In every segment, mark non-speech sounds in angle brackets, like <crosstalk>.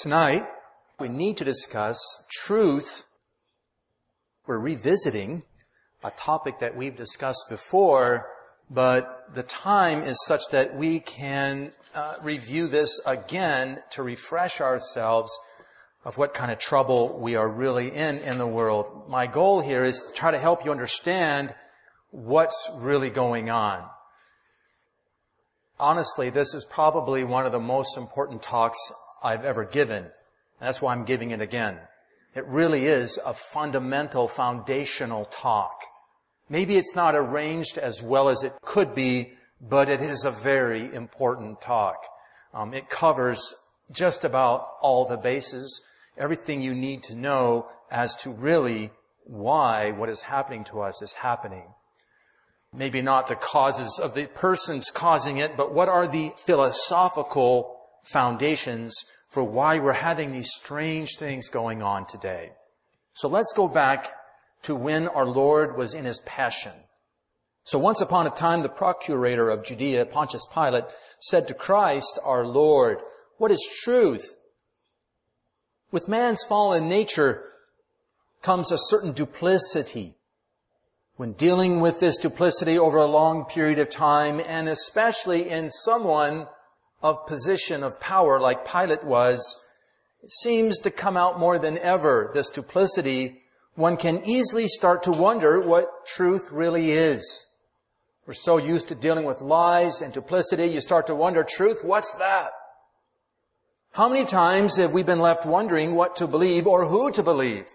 Tonight, we need to discuss truth. We're revisiting a topic that we've discussed before, but the time is such that we can uh, review this again to refresh ourselves of what kind of trouble we are really in in the world. My goal here is to try to help you understand what's really going on. Honestly, this is probably one of the most important talks I've ever given. That's why I'm giving it again. It really is a fundamental, foundational talk. Maybe it's not arranged as well as it could be, but it is a very important talk. Um, it covers just about all the bases, everything you need to know as to really why what is happening to us is happening. Maybe not the causes of the persons causing it, but what are the philosophical foundations for why we're having these strange things going on today. So let's go back to when our Lord was in his passion. So once upon a time, the procurator of Judea, Pontius Pilate, said to Christ, our Lord, what is truth? With man's fallen nature comes a certain duplicity. When dealing with this duplicity over a long period of time, and especially in someone of position of power like Pilate was, seems to come out more than ever, this duplicity, one can easily start to wonder what truth really is. We're so used to dealing with lies and duplicity, you start to wonder, truth, what's that? How many times have we been left wondering what to believe or who to believe?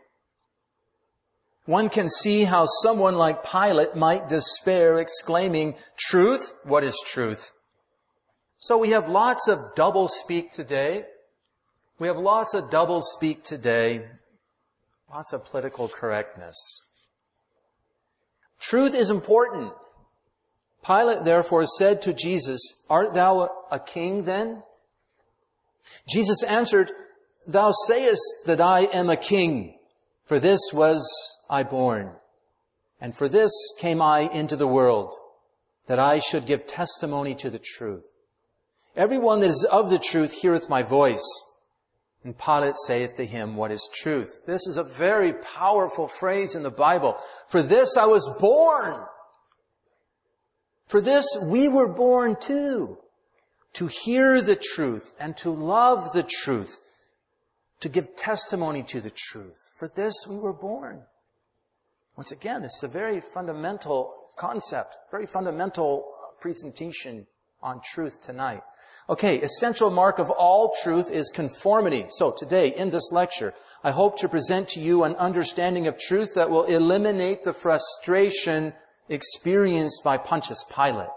One can see how someone like Pilate might despair, exclaiming, Truth? What is truth? So we have lots of double speak today. We have lots of double speak today. Lots of political correctness. Truth is important. Pilate therefore said to Jesus, Art thou a king then? Jesus answered, Thou sayest that I am a king, for this was I born, and for this came I into the world, that I should give testimony to the truth. Everyone that is of the truth heareth my voice. And Pilate saith to him, What is truth? This is a very powerful phrase in the Bible. For this I was born. For this we were born too. To hear the truth and to love the truth. To give testimony to the truth. For this we were born. Once again, this is a very fundamental concept, very fundamental presentation on truth tonight. Okay, essential mark of all truth is conformity. So today, in this lecture, I hope to present to you an understanding of truth that will eliminate the frustration experienced by Pontius Pilate.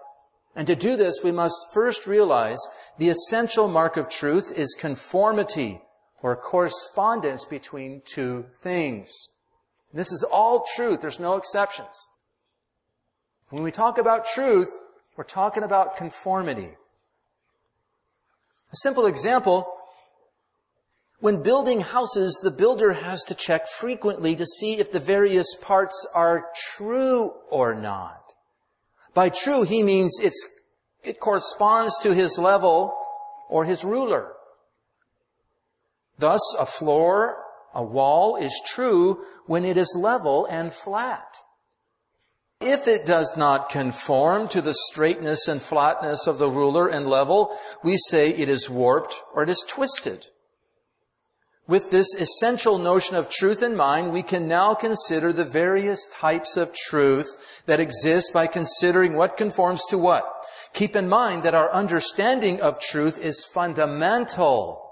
And to do this, we must first realize the essential mark of truth is conformity or correspondence between two things. This is all truth. There's no exceptions. When we talk about truth, we're talking about conformity. A simple example, when building houses, the builder has to check frequently to see if the various parts are true or not. By true, he means it's, it corresponds to his level or his ruler. Thus, a floor, a wall is true when it is level and flat. If it does not conform to the straightness and flatness of the ruler and level, we say it is warped or it is twisted. With this essential notion of truth in mind, we can now consider the various types of truth that exist by considering what conforms to what. Keep in mind that our understanding of truth is fundamental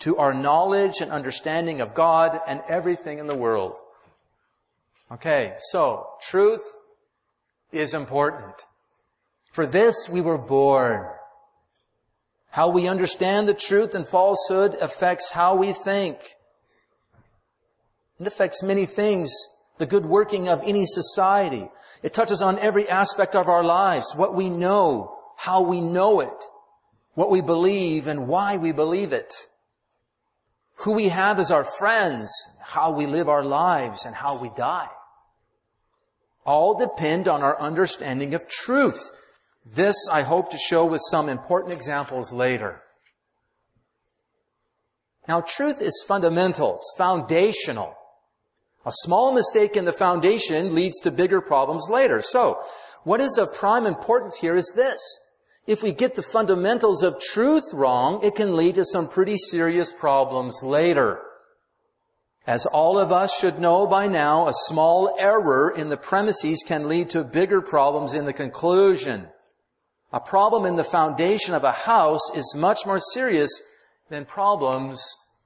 to our knowledge and understanding of God and everything in the world. Okay, so truth is important. For this we were born. How we understand the truth and falsehood affects how we think. It affects many things, the good working of any society. It touches on every aspect of our lives, what we know, how we know it, what we believe and why we believe it. Who we have as our friends, how we live our lives and how we die all depend on our understanding of truth. This I hope to show with some important examples later. Now truth is fundamental. It's foundational. A small mistake in the foundation leads to bigger problems later. So, what is of prime importance here is this. If we get the fundamentals of truth wrong, it can lead to some pretty serious problems later. As all of us should know by now, a small error in the premises can lead to bigger problems in the conclusion. A problem in the foundation of a house is much more serious than problems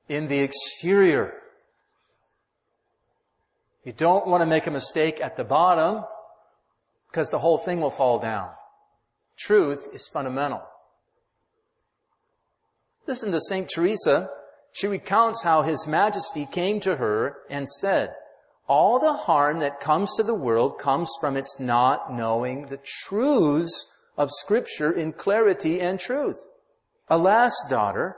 in the exterior. You don't want to make a mistake at the bottom because the whole thing will fall down. Truth is fundamental. Listen to St. Teresa. She recounts how His Majesty came to her and said, all the harm that comes to the world comes from its not knowing the truths of scripture in clarity and truth. Alas, daughter,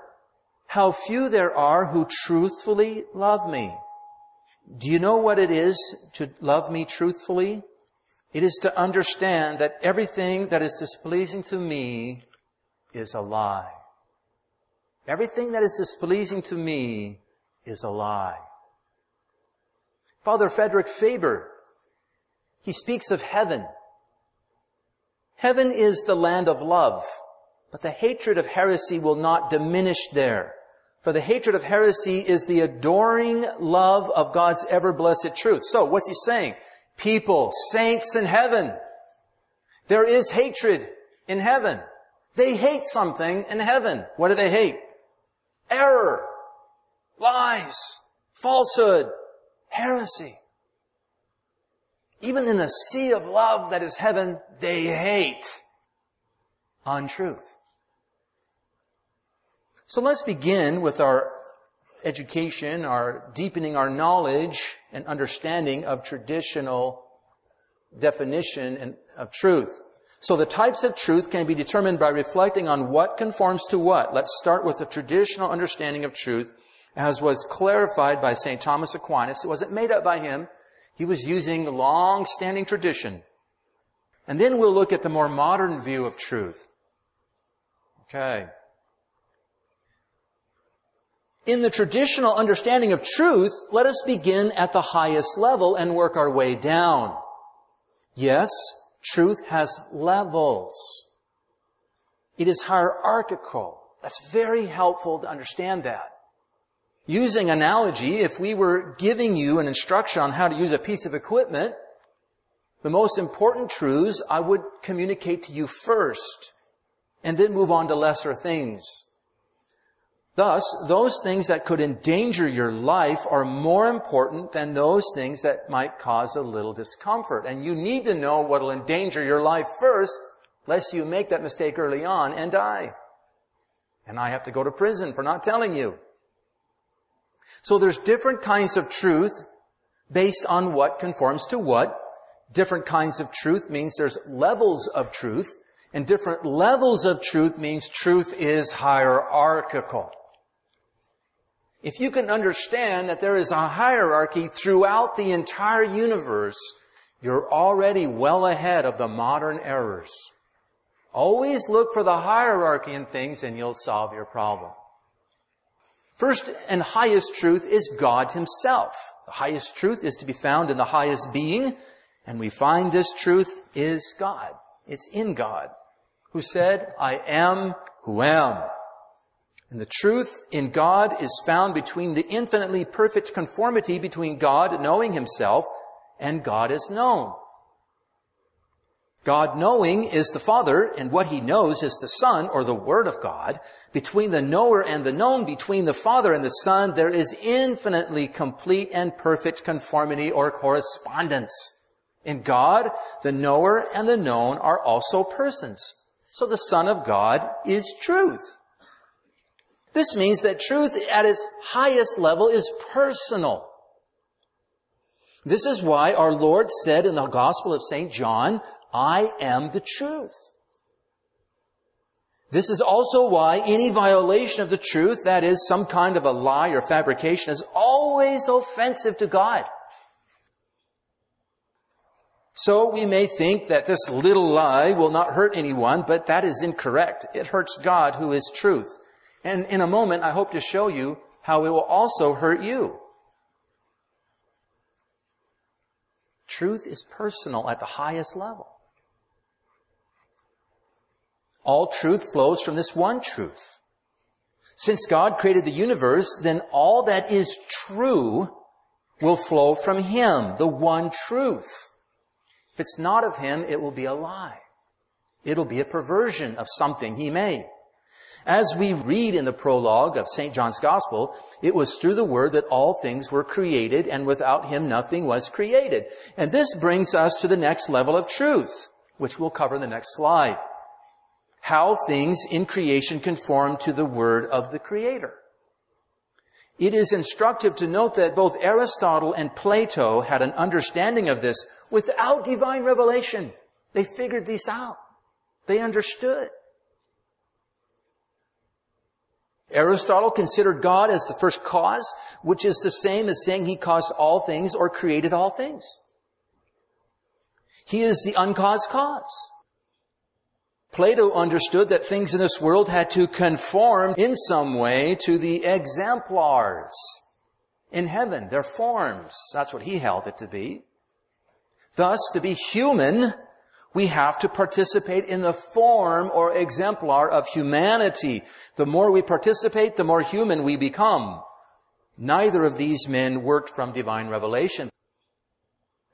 how few there are who truthfully love me. Do you know what it is to love me truthfully? It is to understand that everything that is displeasing to me is a lie. Everything that is displeasing to me is a lie. Father Frederick Faber, he speaks of heaven. Heaven is the land of love, but the hatred of heresy will not diminish there. For the hatred of heresy is the adoring love of God's ever blessed truth. So, what's he saying? People, saints in heaven. There is hatred in heaven. They hate something in heaven. What do they hate? Error, lies, falsehood, heresy. Even in the sea of love that is heaven, they hate untruth. So let's begin with our education, our deepening our knowledge and understanding of traditional definition and of truth. So the types of truth can be determined by reflecting on what conforms to what. Let's start with the traditional understanding of truth as was clarified by St. Thomas Aquinas. It wasn't made up by him. He was using long-standing tradition. And then we'll look at the more modern view of truth. Okay. In the traditional understanding of truth, let us begin at the highest level and work our way down. Yes, truth has levels. It is hierarchical. That's very helpful to understand that. Using analogy, if we were giving you an instruction on how to use a piece of equipment, the most important truths I would communicate to you first and then move on to lesser things. Thus, those things that could endanger your life are more important than those things that might cause a little discomfort. And you need to know what will endanger your life first, lest you make that mistake early on and die. And I have to go to prison for not telling you. So there's different kinds of truth based on what conforms to what. Different kinds of truth means there's levels of truth, and different levels of truth means truth is hierarchical. If you can understand that there is a hierarchy throughout the entire universe, you're already well ahead of the modern errors. Always look for the hierarchy in things and you'll solve your problem. First and highest truth is God Himself. The highest truth is to be found in the highest being, and we find this truth is God. It's in God, who said, I am who am. And the truth in God is found between the infinitely perfect conformity between God knowing himself and God as known. God knowing is the Father, and what he knows is the Son, or the Word of God. Between the knower and the known, between the Father and the Son, there is infinitely complete and perfect conformity or correspondence. In God, the knower and the known are also persons. So the Son of God is truth. This means that truth at its highest level is personal. This is why our Lord said in the Gospel of St. John, I am the truth. This is also why any violation of the truth, that is some kind of a lie or fabrication, is always offensive to God. So we may think that this little lie will not hurt anyone, but that is incorrect. It hurts God who is truth. And in a moment, I hope to show you how it will also hurt you. Truth is personal at the highest level. All truth flows from this one truth. Since God created the universe, then all that is true will flow from Him, the one truth. If it's not of Him, it will be a lie. It'll be a perversion of something He made. As we read in the prologue of St. John's Gospel, it was through the Word that all things were created, and without Him nothing was created. And this brings us to the next level of truth, which we'll cover in the next slide. How things in creation conform to the Word of the Creator. It is instructive to note that both Aristotle and Plato had an understanding of this without divine revelation. They figured this out. They understood. Aristotle considered God as the first cause, which is the same as saying he caused all things or created all things. He is the uncaused cause. Plato understood that things in this world had to conform in some way to the exemplars in heaven, their forms. That's what he held it to be. Thus, to be human we have to participate in the form or exemplar of humanity. The more we participate, the more human we become. Neither of these men worked from divine revelation.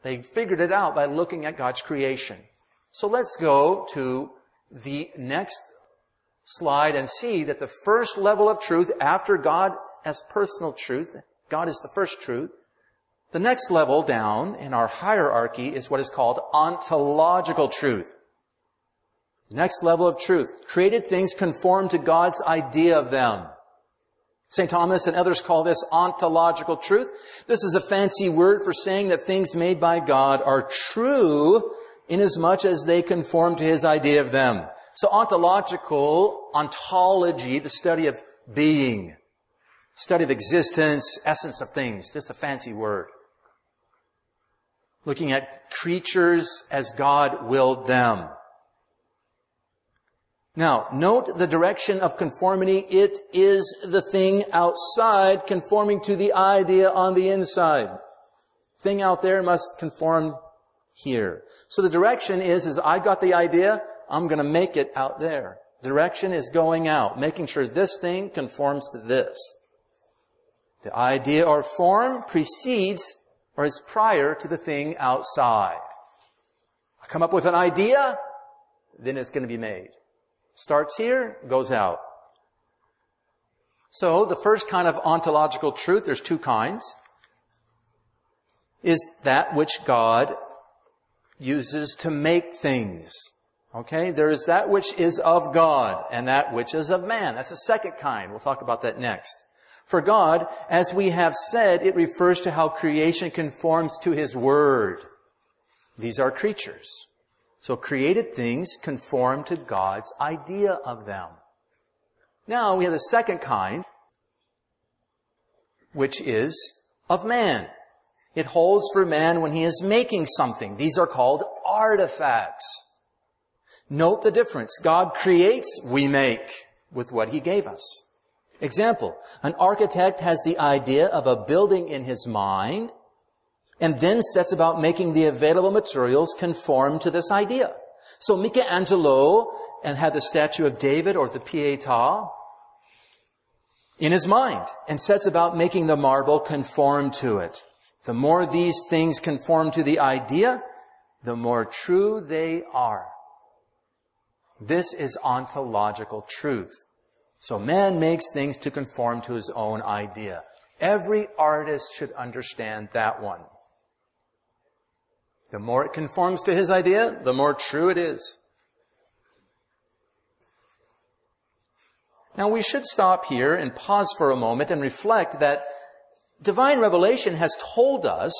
They figured it out by looking at God's creation. So let's go to the next slide and see that the first level of truth after God as personal truth, God is the first truth, the next level down in our hierarchy is what is called ontological truth. Next level of truth. Created things conform to God's idea of them. St. Thomas and others call this ontological truth. This is a fancy word for saying that things made by God are true inasmuch as they conform to His idea of them. So ontological, ontology, the study of being, study of existence, essence of things, just a fancy word looking at creatures as God willed them. Now, note the direction of conformity. It is the thing outside conforming to the idea on the inside. Thing out there must conform here. So the direction is, is I got the idea, I'm gonna make it out there. Direction is going out, making sure this thing conforms to this. The idea or form precedes or is prior to the thing outside. I come up with an idea, then it's going to be made. Starts here, goes out. So the first kind of ontological truth, there's two kinds, is that which God uses to make things. Okay? There is that which is of God and that which is of man. That's the second kind. We'll talk about that next. For God, as we have said, it refers to how creation conforms to His Word. These are creatures. So created things conform to God's idea of them. Now we have the second kind, which is of man. It holds for man when he is making something. These are called artifacts. Note the difference. God creates, we make with what he gave us. Example, an architect has the idea of a building in his mind and then sets about making the available materials conform to this idea. So Michelangelo and had the statue of David or the Pietà in his mind and sets about making the marble conform to it. The more these things conform to the idea, the more true they are. This is ontological truth. So man makes things to conform to his own idea. Every artist should understand that one. The more it conforms to his idea, the more true it is. Now we should stop here and pause for a moment and reflect that divine revelation has told us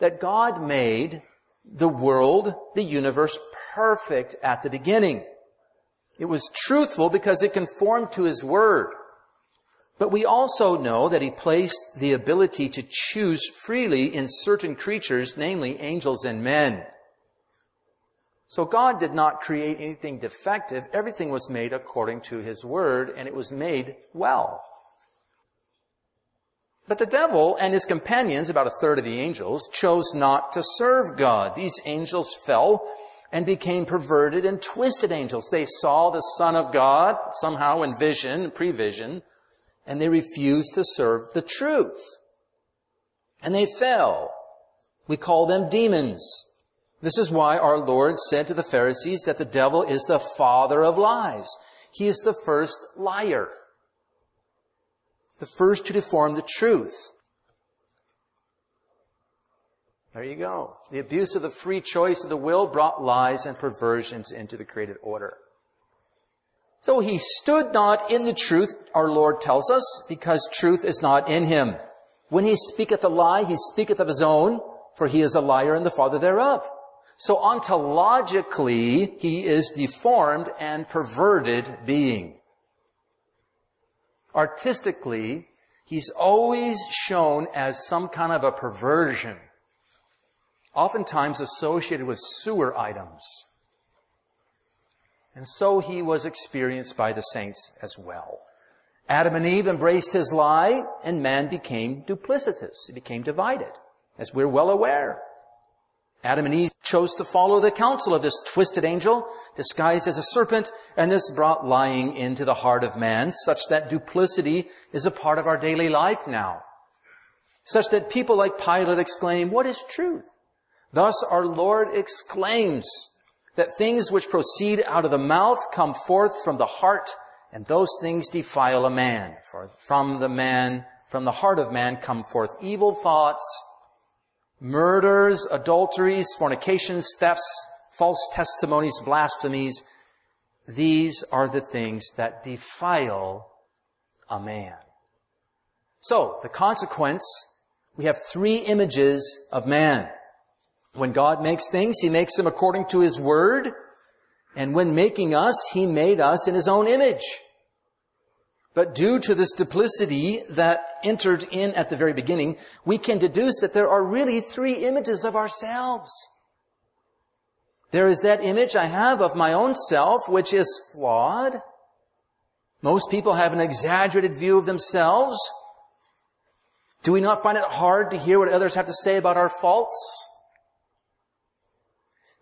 that God made the world, the universe perfect at the beginning. It was truthful because it conformed to His Word. But we also know that He placed the ability to choose freely in certain creatures, namely angels and men. So God did not create anything defective. Everything was made according to His Word, and it was made well. But the devil and his companions, about a third of the angels, chose not to serve God. These angels fell and became perverted and twisted angels. They saw the Son of God somehow in vision, prevision, and they refused to serve the truth. And they fell. We call them demons. This is why our Lord said to the Pharisees that the devil is the father of lies. He is the first liar. The first to deform the truth. There you go. The abuse of the free choice of the will brought lies and perversions into the created order. So he stood not in the truth, our Lord tells us, because truth is not in him. When he speaketh a lie, he speaketh of his own, for he is a liar and the father thereof. So ontologically, he is deformed and perverted being. Artistically, he's always shown as some kind of a perversion, oftentimes associated with sewer items. And so he was experienced by the saints as well. Adam and Eve embraced his lie, and man became duplicitous. He became divided, as we're well aware. Adam and Eve chose to follow the counsel of this twisted angel, disguised as a serpent, and this brought lying into the heart of man, such that duplicity is a part of our daily life now. Such that people like Pilate exclaim, what is truth? Thus our Lord exclaims that things which proceed out of the mouth come forth from the heart, and those things defile a man. For from the man, from the heart of man come forth evil thoughts, murders, adulteries, fornications, thefts, false testimonies, blasphemies. These are the things that defile a man. So, the consequence, we have three images of man. When God makes things, He makes them according to His Word. And when making us, He made us in His own image. But due to this duplicity that entered in at the very beginning, we can deduce that there are really three images of ourselves. There is that image I have of my own self, which is flawed. Most people have an exaggerated view of themselves. Do we not find it hard to hear what others have to say about our faults?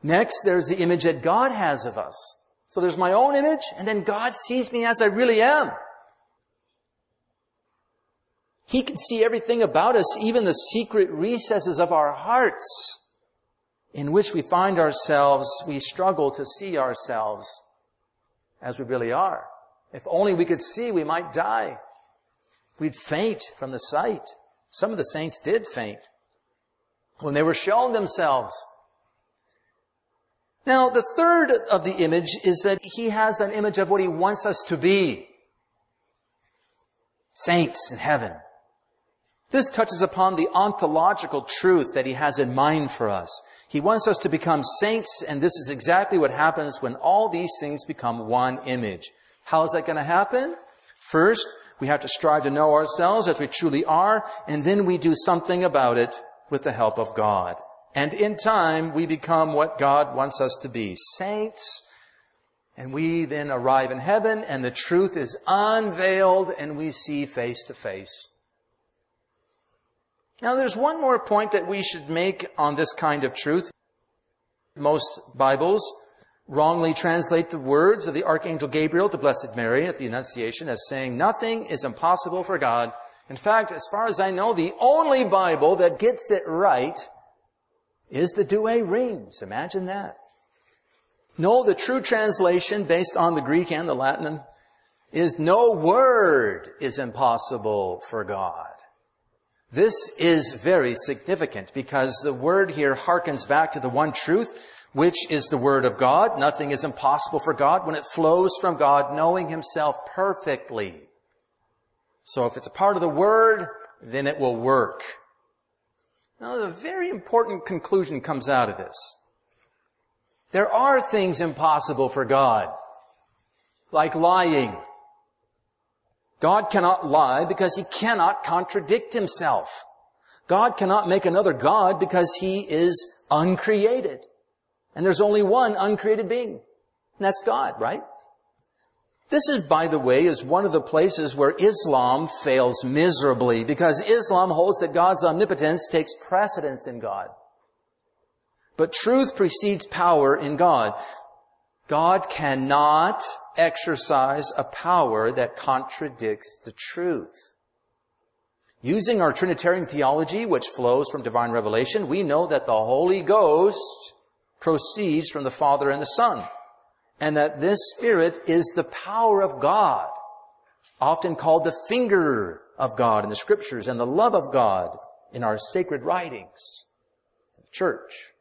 Next, there's the image that God has of us. So there's my own image, and then God sees me as I really am. He can see everything about us, even the secret recesses of our hearts in which we find ourselves, we struggle to see ourselves as we really are. If only we could see, we might die. We'd faint from the sight. Some of the saints did faint when they were shown themselves. Now, the third of the image is that he has an image of what he wants us to be. Saints in heaven. This touches upon the ontological truth that he has in mind for us. He wants us to become saints, and this is exactly what happens when all these things become one image. How is that going to happen? First, we have to strive to know ourselves as we truly are, and then we do something about it with the help of God. And in time, we become what God wants us to be. Saints, and we then arrive in heaven, and the truth is unveiled, and we see face to face. Now there's one more point that we should make on this kind of truth. Most Bibles wrongly translate the words of the Archangel Gabriel to Blessed Mary at the Annunciation as saying, nothing is impossible for God. In fact, as far as I know, the only Bible that gets it right is the Douay Rheims. Imagine that. No, the true translation based on the Greek and the Latin is no word is impossible for God. This is very significant because the word here harkens back to the one truth, which is the word of God. Nothing is impossible for God when it flows from God, knowing himself perfectly. So if it's a part of the word, then it will work. Now, a very important conclusion comes out of this. There are things impossible for God, like lying. God cannot lie because he cannot contradict himself. God cannot make another God because he is uncreated. And there's only one uncreated being. And that's God, right? This is, by the way, is one of the places where Islam fails miserably because Islam holds that God's omnipotence takes precedence in God. But truth precedes power in God. God cannot exercise a power that contradicts the truth. Using our Trinitarian theology, which flows from divine revelation, we know that the Holy Ghost proceeds from the Father and the Son, and that this Spirit is the power of God, often called the finger of God in the Scriptures and the love of God in our sacred writings, the church.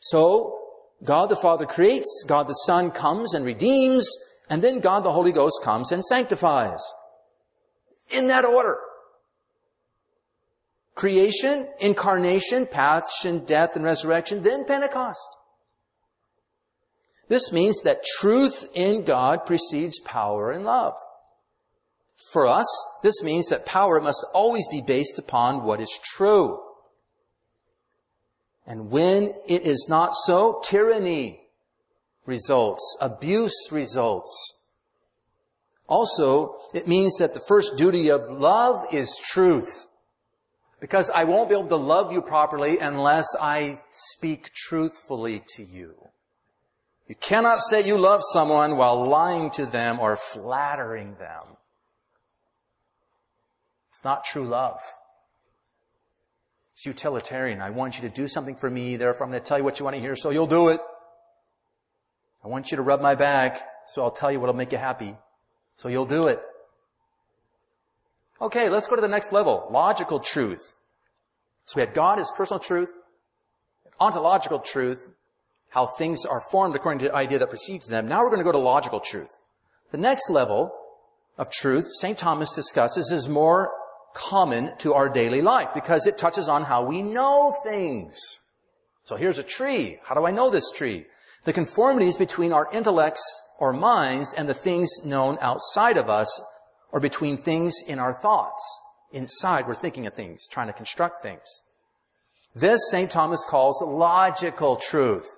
So, God the Father creates, God the Son comes and redeems, and then God the Holy Ghost comes and sanctifies. In that order. Creation, incarnation, passion, death, and resurrection, then Pentecost. This means that truth in God precedes power and love. For us, this means that power must always be based upon what is true. And when it is not so, tyranny results, abuse results. Also, it means that the first duty of love is truth. Because I won't be able to love you properly unless I speak truthfully to you. You cannot say you love someone while lying to them or flattering them. It's not true love. It's utilitarian. I want you to do something for me, therefore I'm going to tell you what you want to hear, so you'll do it. I want you to rub my back, so I'll tell you what'll make you happy, so you'll do it. Okay, let's go to the next level. Logical truth. So we had God as personal truth, ontological truth, how things are formed according to the idea that precedes them. Now we're going to go to logical truth. The next level of truth, St. Thomas discusses, is more common to our daily life because it touches on how we know things. So here's a tree. How do I know this tree? The conformities between our intellects or minds and the things known outside of us or between things in our thoughts. Inside, we're thinking of things, trying to construct things. This St. Thomas calls logical truth.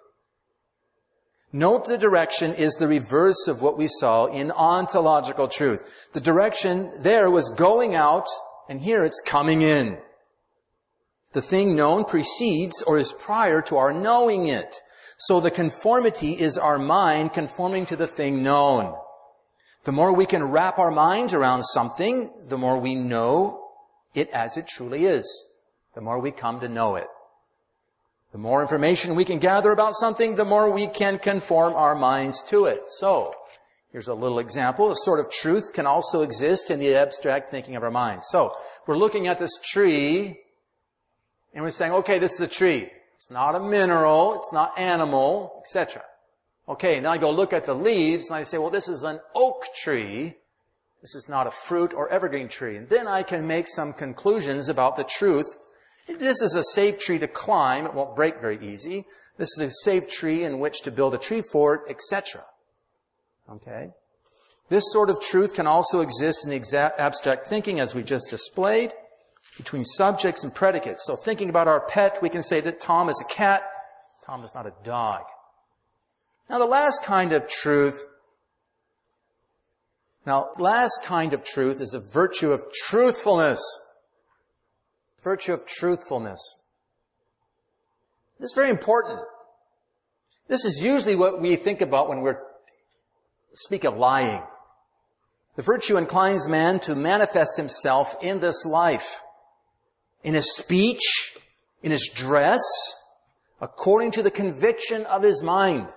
Note the direction is the reverse of what we saw in ontological truth. The direction there was going out and here it's coming in. The thing known precedes or is prior to our knowing it. So the conformity is our mind conforming to the thing known. The more we can wrap our minds around something, the more we know it as it truly is. The more we come to know it. The more information we can gather about something, the more we can conform our minds to it. So, Here's a little example. A sort of truth can also exist in the abstract thinking of our minds. So, we're looking at this tree, and we're saying, okay, this is a tree. It's not a mineral, it's not animal, etc. Okay, now I go look at the leaves, and I say, well, this is an oak tree. This is not a fruit or evergreen tree. And then I can make some conclusions about the truth. This is a safe tree to climb. It won't break very easy. This is a safe tree in which to build a tree fort, etc. Okay? This sort of truth can also exist in the abstract thinking as we just displayed between subjects and predicates. So thinking about our pet, we can say that Tom is a cat. Tom is not a dog. Now the last kind of truth, now last kind of truth is the virtue of truthfulness. Virtue of truthfulness. This is very important. This is usually what we think about when we're speak of lying. The virtue inclines man to manifest himself in this life, in his speech, in his dress, according to the conviction of his mind.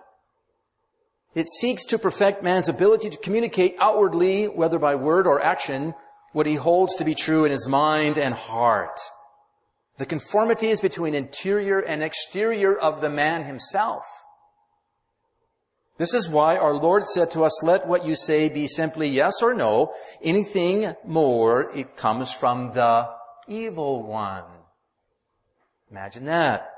It seeks to perfect man's ability to communicate outwardly, whether by word or action, what he holds to be true in his mind and heart. The conformity is between interior and exterior of the man himself. This is why our Lord said to us, let what you say be simply yes or no. Anything more, it comes from the evil one. Imagine that.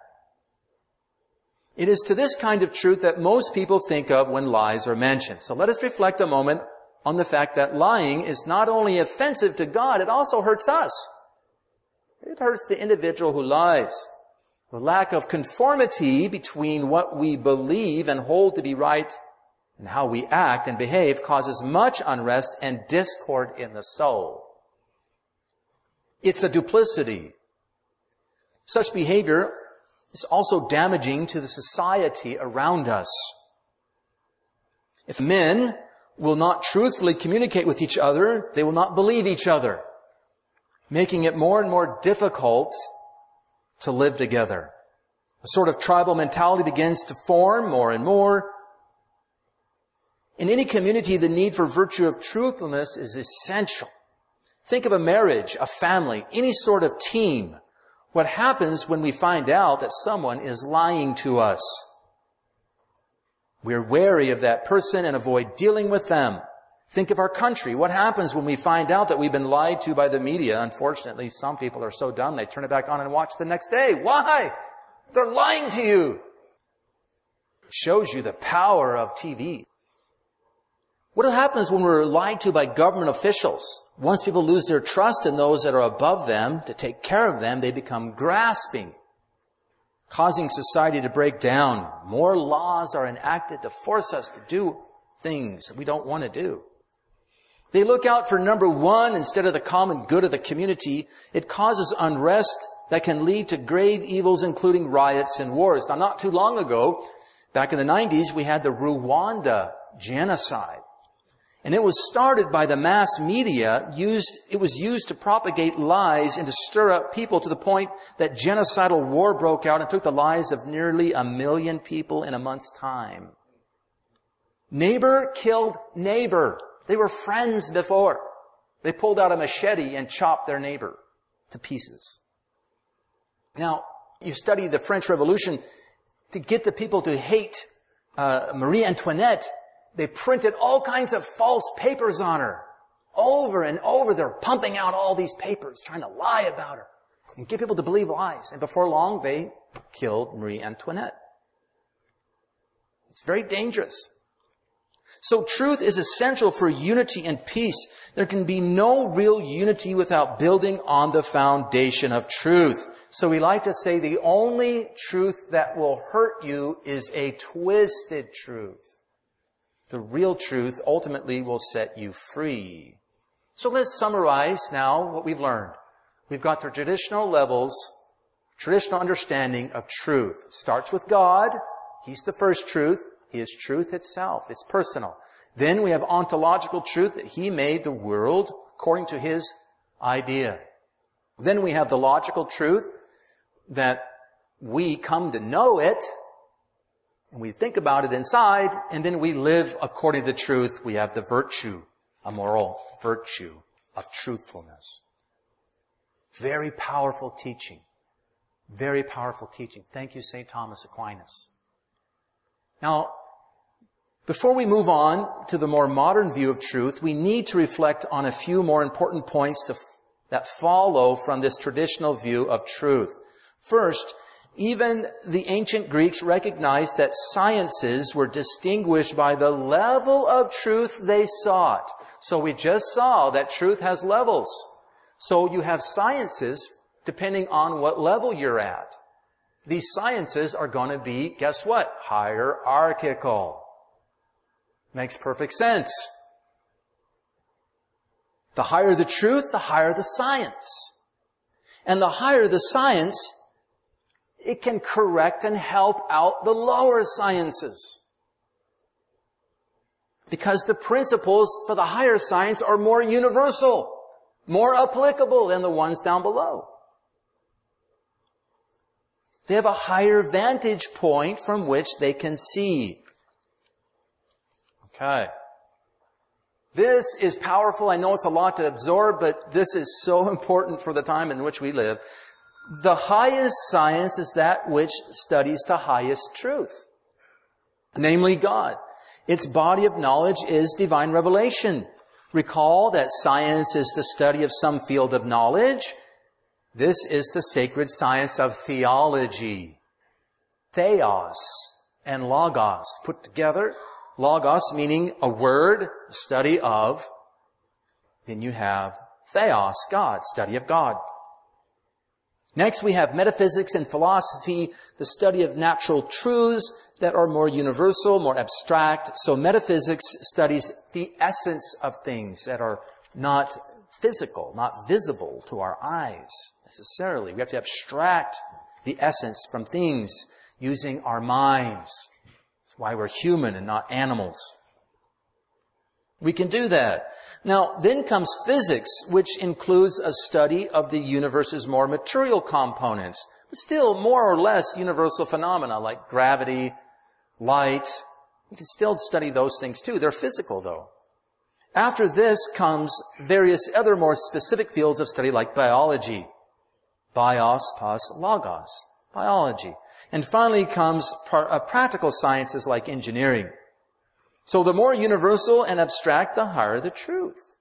It is to this kind of truth that most people think of when lies are mentioned. So let us reflect a moment on the fact that lying is not only offensive to God, it also hurts us. It hurts the individual who lies. The lack of conformity between what we believe and hold to be right and how we act and behave causes much unrest and discord in the soul. It's a duplicity. Such behavior is also damaging to the society around us. If men will not truthfully communicate with each other, they will not believe each other, making it more and more difficult to live together. A sort of tribal mentality begins to form more and more. In any community, the need for virtue of truthfulness is essential. Think of a marriage, a family, any sort of team. What happens when we find out that someone is lying to us? We're wary of that person and avoid dealing with them. Think of our country. What happens when we find out that we've been lied to by the media? Unfortunately, some people are so dumb they turn it back on and watch the next day. Why? They're lying to you. It shows you the power of TV. What happens when we're lied to by government officials? Once people lose their trust in those that are above them to take care of them, they become grasping causing society to break down. More laws are enacted to force us to do things we don't want to do. They look out for number one instead of the common good of the community. It causes unrest that can lead to grave evils, including riots and wars. Now, not too long ago, back in the 90s, we had the Rwanda genocide. And it was started by the mass media used, it was used to propagate lies and to stir up people to the point that genocidal war broke out and took the lives of nearly a million people in a month's time. Neighbor killed neighbor. They were friends before. They pulled out a machete and chopped their neighbor to pieces. Now, you study the French Revolution to get the people to hate uh, Marie Antoinette they printed all kinds of false papers on her. Over and over, they're pumping out all these papers, trying to lie about her and get people to believe lies. And before long, they killed Marie Antoinette. It's very dangerous. So truth is essential for unity and peace. There can be no real unity without building on the foundation of truth. So we like to say the only truth that will hurt you is a twisted truth. The real truth ultimately will set you free. So let's summarize now what we've learned. We've got the traditional levels, traditional understanding of truth. Starts with God. He's the first truth. He is truth itself. It's personal. Then we have ontological truth that He made the world according to His idea. Then we have the logical truth that we come to know it and we think about it inside, and then we live according to the truth. We have the virtue, a moral virtue of truthfulness. Very powerful teaching. Very powerful teaching. Thank you, St. Thomas Aquinas. Now, before we move on to the more modern view of truth, we need to reflect on a few more important points that follow from this traditional view of truth. First, even the ancient Greeks recognized that sciences were distinguished by the level of truth they sought. So we just saw that truth has levels. So you have sciences depending on what level you're at. These sciences are going to be, guess what? Hierarchical. Makes perfect sense. The higher the truth, the higher the science. And the higher the science, it can correct and help out the lower sciences. Because the principles for the higher science are more universal, more applicable than the ones down below. They have a higher vantage point from which they can see. Okay. This is powerful. I know it's a lot to absorb, but this is so <laughs> important for the time in which we live. The highest science is that which studies the highest truth, namely God. Its body of knowledge is divine revelation. Recall that science is the study of some field of knowledge. This is the sacred science of theology. Theos and logos put together. Logos meaning a word, study of. Then you have theos, God, study of God. Next, we have metaphysics and philosophy, the study of natural truths that are more universal, more abstract. So metaphysics studies the essence of things that are not physical, not visible to our eyes necessarily. We have to abstract the essence from things using our minds. That's why we're human and not animals. We can do that. Now, then comes physics, which includes a study of the universe's more material components, but still more or less universal phenomena like gravity, light. We can still study those things too. They're physical though. After this comes various other more specific fields of study like biology. Bios, pos, logos. Biology. And finally comes uh, practical sciences like engineering. So the more universal and abstract, the higher the truth.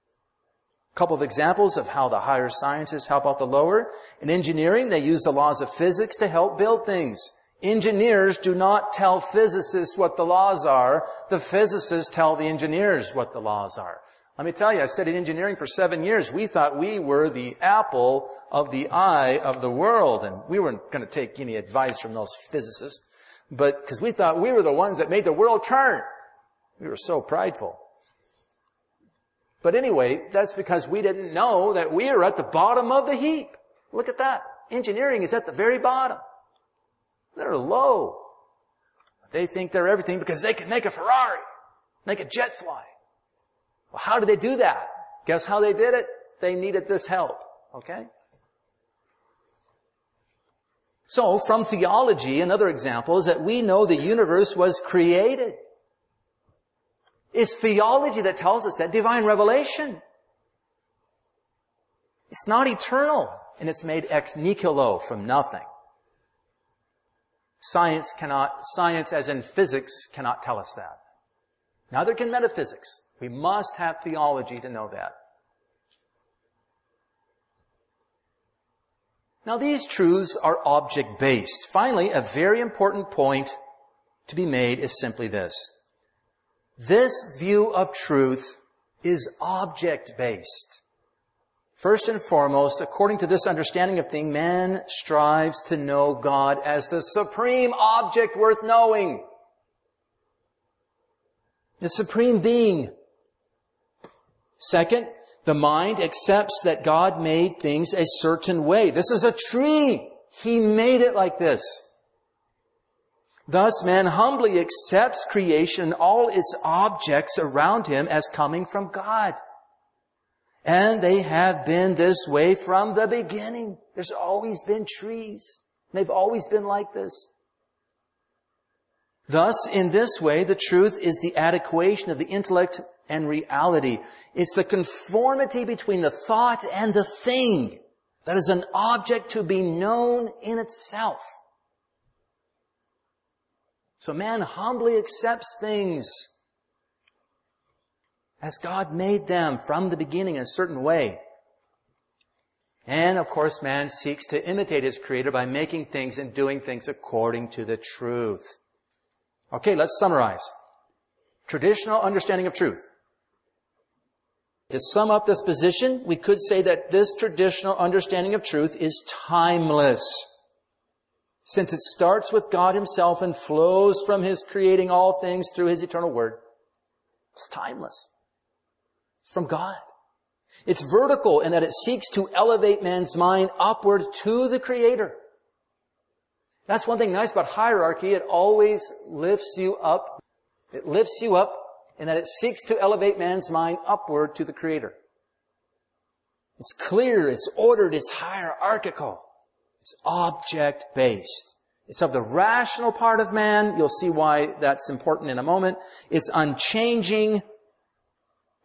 A couple of examples of how the higher sciences help out the lower. In engineering, they use the laws of physics to help build things. Engineers do not tell physicists what the laws are. The physicists tell the engineers what the laws are. Let me tell you, I studied engineering for seven years. We thought we were the apple of the eye of the world, and we weren't going to take any advice from those physicists, but because we thought we were the ones that made the world turn. We were so prideful. But anyway, that's because we didn't know that we are at the bottom of the heap. Look at that. Engineering is at the very bottom. They're low. They think they're everything because they can make a Ferrari, make a jet fly. Well, how did they do that? Guess how they did it? They needed this help. Okay? So, from theology, another example is that we know the universe was created. It's theology that tells us that divine revelation. It's not eternal and it's made ex nihilo from nothing. Science cannot, science as in physics cannot tell us that. Neither can metaphysics. We must have theology to know that. Now these truths are object based. Finally, a very important point to be made is simply this. This view of truth is object based. First and foremost, according to this understanding of thing, man strives to know God as the supreme object worth knowing. The supreme being. Second, the mind accepts that God made things a certain way. This is a tree. He made it like this. Thus, man humbly accepts creation, all its objects around him as coming from God. And they have been this way from the beginning. There's always been trees. They've always been like this. Thus, in this way, the truth is the adequation of the intellect and reality. It's the conformity between the thought and the thing that is an object to be known in itself. So man humbly accepts things as God made them from the beginning in a certain way. And of course, man seeks to imitate his creator by making things and doing things according to the truth. Okay, let's summarize. Traditional understanding of truth. To sum up this position, we could say that this traditional understanding of truth is timeless since it starts with God himself and flows from his creating all things through his eternal word. It's timeless. It's from God. It's vertical in that it seeks to elevate man's mind upward to the creator. That's one thing nice about hierarchy. It always lifts you up. It lifts you up in that it seeks to elevate man's mind upward to the creator. It's clear, it's ordered, it's hierarchical. It's object based. It's of the rational part of man. You'll see why that's important in a moment. It's unchanging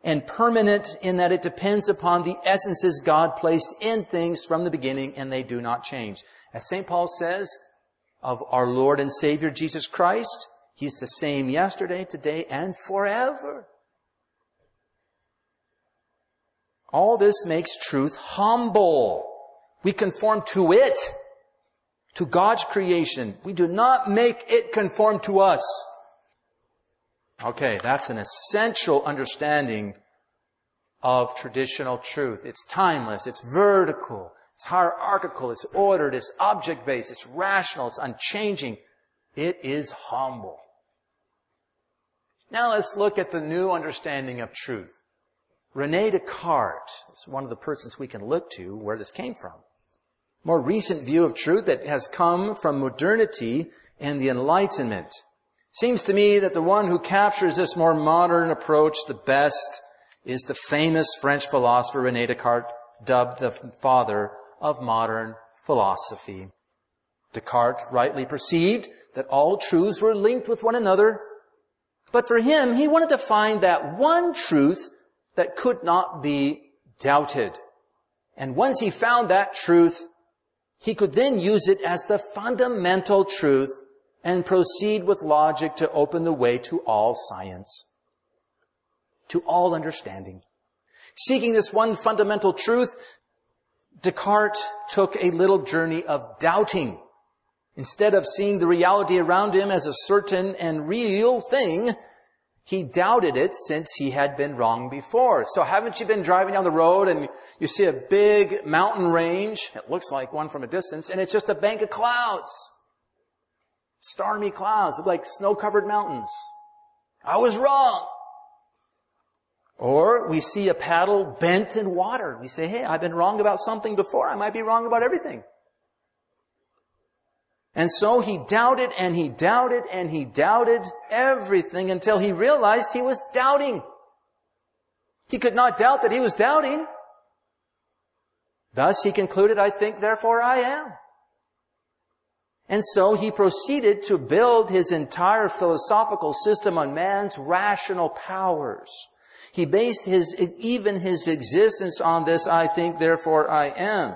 and permanent in that it depends upon the essences God placed in things from the beginning and they do not change. As St. Paul says of our Lord and Savior Jesus Christ, He's the same yesterday, today, and forever. All this makes truth humble. We conform to it, to God's creation. We do not make it conform to us. Okay, that's an essential understanding of traditional truth. It's timeless, it's vertical, It's hierarchical, it's ordered, it's object-based, it's rational, it's unchanging. It is humble. Now let's look at the new understanding of truth. Rene Descartes is one of the persons we can look to where this came from. More recent view of truth that has come from modernity and the Enlightenment. Seems to me that the one who captures this more modern approach the best is the famous French philosopher Rene Descartes, dubbed the father of modern philosophy. Descartes rightly perceived that all truths were linked with one another, but for him, he wanted to find that one truth that could not be doubted. And once he found that truth, he could then use it as the fundamental truth and proceed with logic to open the way to all science, to all understanding. Seeking this one fundamental truth, Descartes took a little journey of doubting. Instead of seeing the reality around him as a certain and real thing, he doubted it since he had been wrong before. So haven't you been driving down the road and you see a big mountain range? It looks like one from a distance and it's just a bank of clouds. Stormy clouds, like snow-covered mountains. I was wrong. Or we see a paddle bent in water. We say, hey, I've been wrong about something before. I might be wrong about everything. And so he doubted and he doubted and he doubted everything until he realized he was doubting. He could not doubt that he was doubting. Thus he concluded, I think, therefore I am. And so he proceeded to build his entire philosophical system on man's rational powers. He based his, even his existence on this, I think, therefore I am.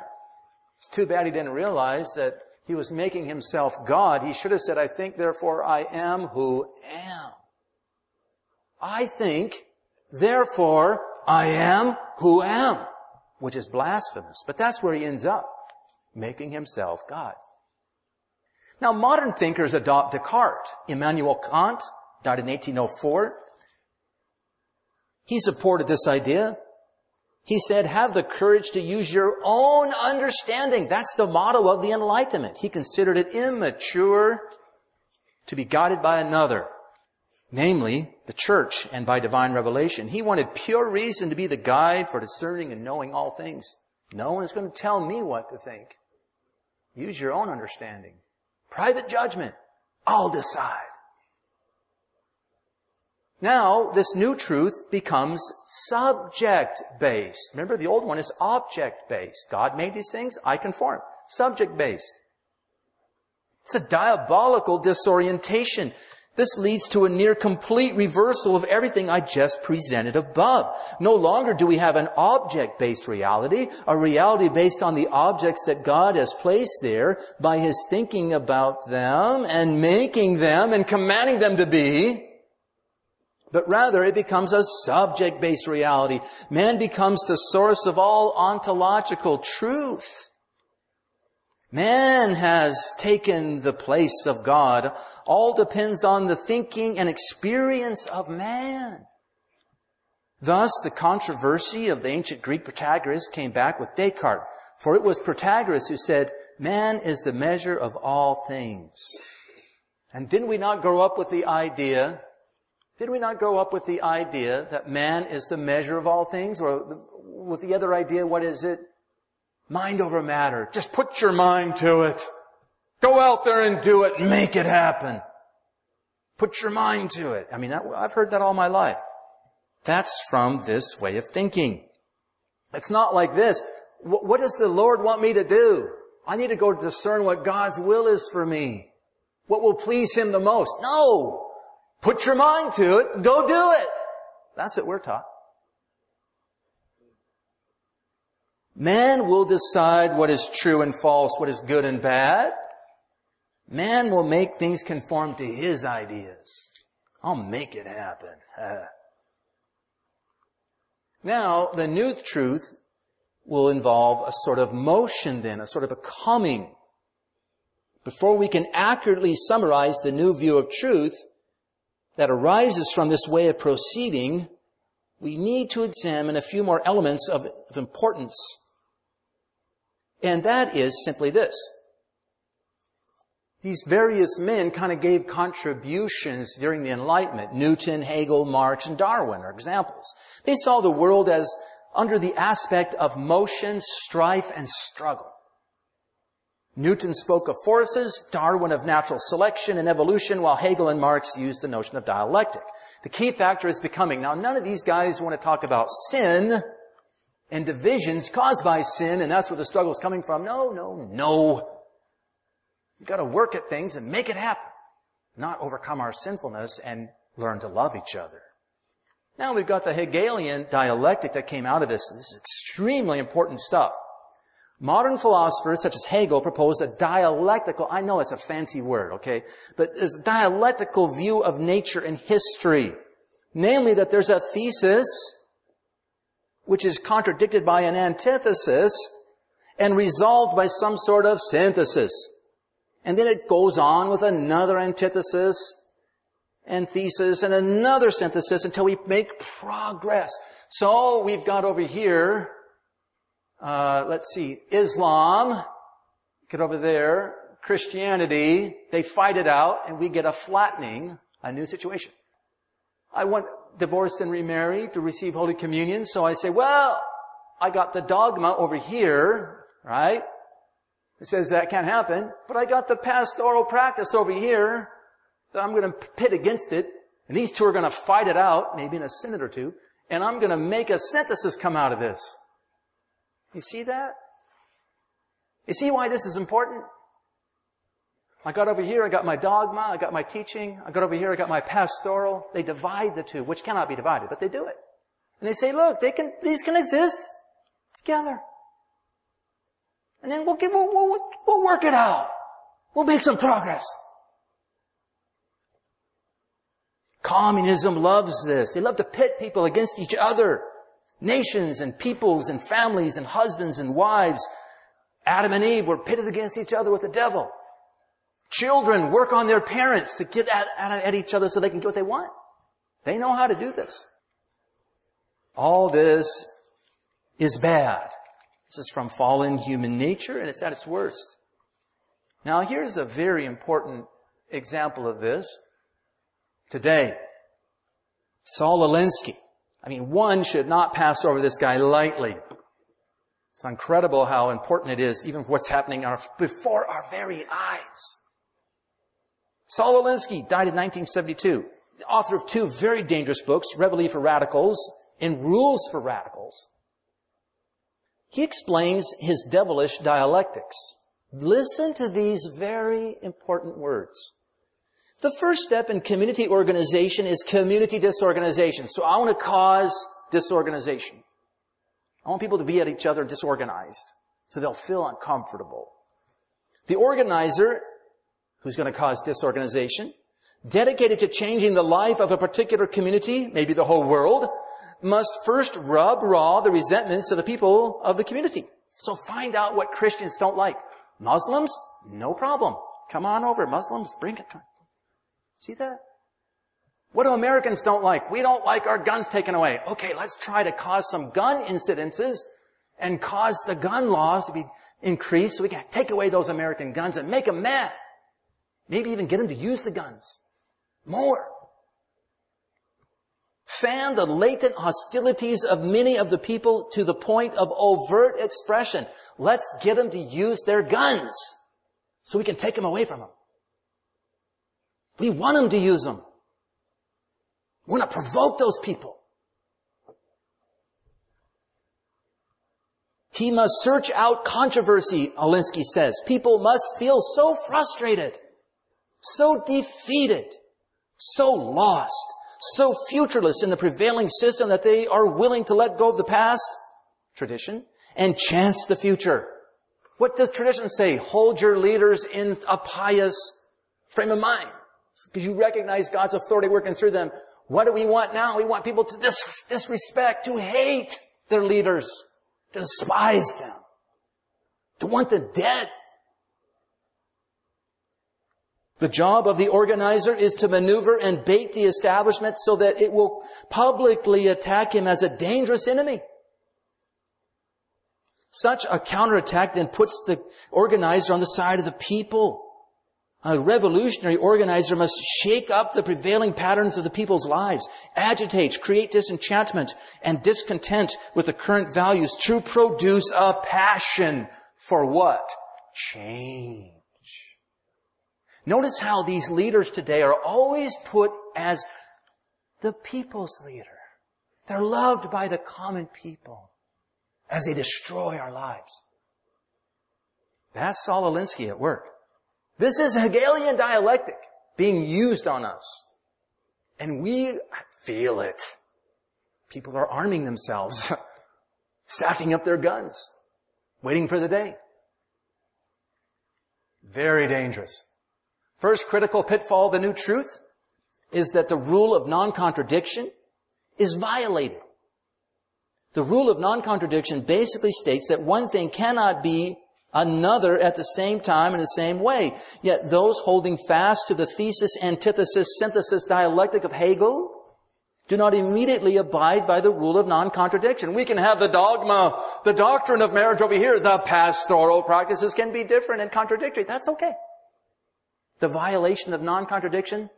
It's too bad he didn't realize that he was making himself God. He should have said, I think, therefore I am who am. I think, therefore I am who am, which is blasphemous. But that's where he ends up, making himself God. Now, modern thinkers adopt Descartes. Immanuel Kant died in 1804. He supported this idea. He said, have the courage to use your own understanding. That's the motto of the Enlightenment. He considered it immature to be guided by another, namely the church and by divine revelation. He wanted pure reason to be the guide for discerning and knowing all things. No one is going to tell me what to think. Use your own understanding. Private judgment. I'll decide. Now, this new truth becomes subject-based. Remember, the old one is object-based. God made these things, I conform. Subject-based. It's a diabolical disorientation. This leads to a near complete reversal of everything I just presented above. No longer do we have an object-based reality, a reality based on the objects that God has placed there by His thinking about them and making them and commanding them to be but rather it becomes a subject-based reality. Man becomes the source of all ontological truth. Man has taken the place of God. All depends on the thinking and experience of man. Thus, the controversy of the ancient Greek Protagoras came back with Descartes. For it was Protagoras who said, man is the measure of all things. And didn't we not grow up with the idea did we not grow up with the idea that man is the measure of all things? Or with the other idea, what is it? Mind over matter. Just put your mind to it. Go out there and do it. Make it happen. Put your mind to it. I mean, I've heard that all my life. That's from this way of thinking. It's not like this. What does the Lord want me to do? I need to go discern what God's will is for me. What will please Him the most? No! Put your mind to it. Go do it. That's what we're taught. Man will decide what is true and false, what is good and bad. Man will make things conform to his ideas. I'll make it happen. <laughs> now, the new truth will involve a sort of motion then, a sort of a coming. Before we can accurately summarize the new view of truth, that arises from this way of proceeding, we need to examine a few more elements of, of importance. And that is simply this. These various men kind of gave contributions during the Enlightenment. Newton, Hegel, Marx, and Darwin are examples. They saw the world as under the aspect of motion, strife, and struggle. Newton spoke of forces, Darwin of natural selection and evolution, while Hegel and Marx used the notion of dialectic. The key factor is becoming. Now, none of these guys want to talk about sin and divisions caused by sin, and that's where the struggle is coming from. No, no, no. We've got to work at things and make it happen, not overcome our sinfulness and learn to love each other. Now we've got the Hegelian dialectic that came out of this. This is extremely important stuff. Modern philosophers such as Hegel propose a dialectical, I know it's a fancy word, okay, but this dialectical view of nature and history. Namely that there's a thesis which is contradicted by an antithesis and resolved by some sort of synthesis. And then it goes on with another antithesis and thesis and another synthesis until we make progress. So we've got over here, uh, let's see, Islam, get over there, Christianity, they fight it out and we get a flattening, a new situation. I want divorced and remarried to receive Holy Communion, so I say, well, I got the dogma over here, right? It says that can't happen, but I got the pastoral practice over here that I'm going to pit against it, and these two are going to fight it out, maybe in a synod or two, and I'm going to make a synthesis come out of this. You see that? You see why this is important? I got over here, I got my dogma, I got my teaching, I got over here, I got my pastoral. They divide the two, which cannot be divided, but they do it. And they say, look, they can, these can exist together. And then we'll, get, we'll, we'll, we'll work it out. We'll make some progress. Communism loves this. They love to pit people against each other. Nations and peoples and families and husbands and wives. Adam and Eve were pitted against each other with the devil. Children work on their parents to get at, at, at each other so they can get what they want. They know how to do this. All this is bad. This is from fallen human nature and it's at its worst. Now here's a very important example of this today. Saul Alinsky. I mean, one should not pass over this guy lightly. It's incredible how important it is, even what's happening before our very eyes. Saul Alinsky died in 1972, the author of two very dangerous books, Reveille for Radicals and Rules for Radicals. He explains his devilish dialectics. Listen to these very important words. The first step in community organization is community disorganization. So I want to cause disorganization. I want people to be at each other disorganized so they'll feel uncomfortable. The organizer, who's going to cause disorganization, dedicated to changing the life of a particular community, maybe the whole world, must first rub raw the resentments of the people of the community. So find out what Christians don't like. Muslims? No problem. Come on over. Muslims, bring it. See that? What do Americans don't like? We don't like our guns taken away. Okay, let's try to cause some gun incidences and cause the gun laws to be increased so we can take away those American guns and make them mad. Maybe even get them to use the guns more fan the latent hostilities of many of the people to the point of overt expression. Let's get them to use their guns so we can take them away from them. We want them to use them. We want to provoke those people. He must search out controversy, Alinsky says. People must feel so frustrated, so defeated, so lost, so futureless in the prevailing system that they are willing to let go of the past, tradition, and chance the future. What does tradition say? Hold your leaders in a pious frame of mind. Because you recognize God's authority working through them. What do we want now? We want people to dis- disrespect, to hate their leaders, to despise them, to want them dead. The job of the organizer is to maneuver and bait the establishment so that it will publicly attack him as a dangerous enemy. Such a counterattack then puts the organizer on the side of the people. A revolutionary organizer must shake up the prevailing patterns of the people's lives, agitate, create disenchantment and discontent with the current values to produce a passion for what? Change. Notice how these leaders today are always put as the people's leader. They're loved by the common people as they destroy our lives. That's Saul Alinsky at work. This is Hegelian dialectic being used on us. And we feel it. People are arming themselves, <laughs> stacking up their guns, waiting for the day. Very dangerous. First critical pitfall of the new truth is that the rule of non-contradiction is violated. The rule of non-contradiction basically states that one thing cannot be another at the same time in the same way. Yet those holding fast to the thesis, antithesis, synthesis dialectic of Hegel do not immediately abide by the rule of non-contradiction. We can have the dogma, the doctrine of marriage over here. The pastoral practices can be different and contradictory. That's okay. The violation of non-contradiction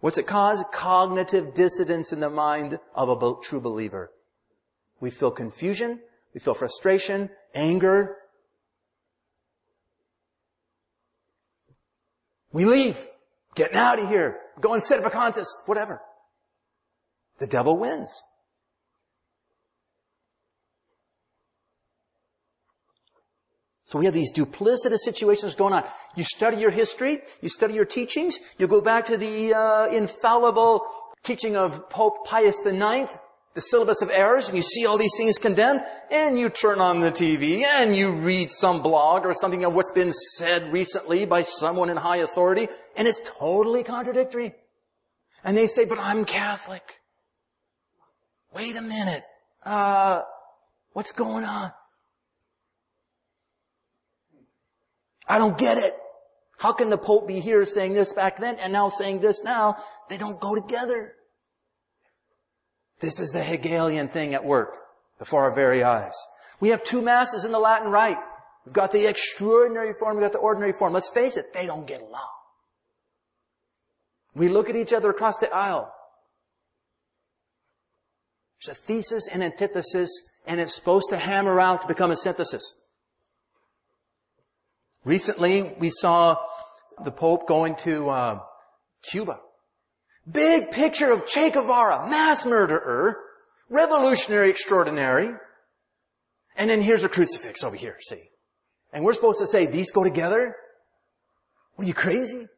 What's it cause? Cognitive dissonance in the mind of a true believer. We feel confusion, we feel frustration, anger. We leave. Getting out of here. Go and set up a contest. Whatever. The devil wins. So we have these duplicitous situations going on. You study your history, you study your teachings, you go back to the uh, infallible teaching of Pope Pius IX, the syllabus of errors, and you see all these things condemned, and you turn on the TV, and you read some blog or something of what's been said recently by someone in high authority, and it's totally contradictory. And they say, but I'm Catholic. Wait a minute. Uh, what's going on? I don't get it. How can the Pope be here saying this back then and now saying this now? They don't go together. This is the Hegelian thing at work before our very eyes. We have two masses in the Latin Rite. We've got the extraordinary form, we've got the ordinary form. Let's face it, they don't get along. We look at each other across the aisle. There's a thesis and antithesis, and it's supposed to hammer out to become a synthesis. Recently, we saw the Pope going to uh, Cuba. Big picture of Che Guevara, mass murderer, revolutionary extraordinary. And then here's a crucifix over here, see? And we're supposed to say, these go together? What are you crazy?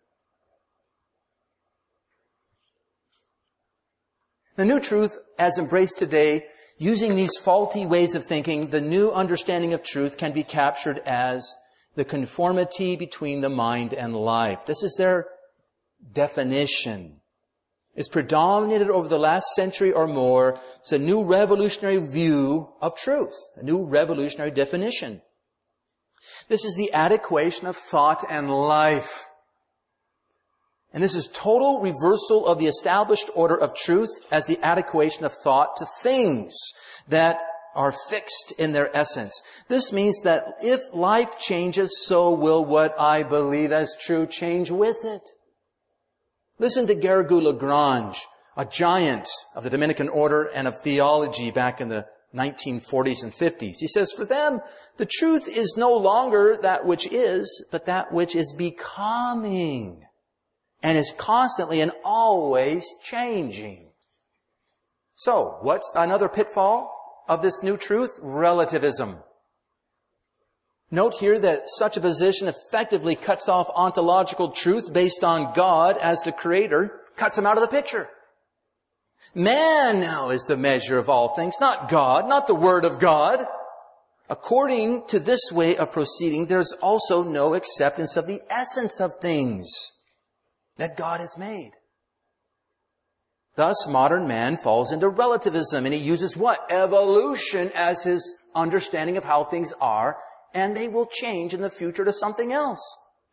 The new truth, as embraced today, using these faulty ways of thinking, the new understanding of truth can be captured as the conformity between the mind and life. This is their definition. It's predominated over the last century or more. It's a new revolutionary view of truth, a new revolutionary definition. This is the adequation of thought and life. And this is total reversal of the established order of truth as the adequation of thought to things that are fixed in their essence. This means that if life changes, so will what I believe as true change with it. Listen to Garrigou Lagrange, a giant of the Dominican order and of theology back in the 1940s and 50s. He says, for them, the truth is no longer that which is, but that which is becoming and is constantly and always changing. So, what's another pitfall? of this new truth? Relativism. Note here that such a position effectively cuts off ontological truth based on God as the creator, cuts him out of the picture. Man now is the measure of all things, not God, not the Word of God. According to this way of proceeding, there's also no acceptance of the essence of things that God has made. Thus, modern man falls into relativism and he uses what? Evolution as his understanding of how things are, and they will change in the future to something else.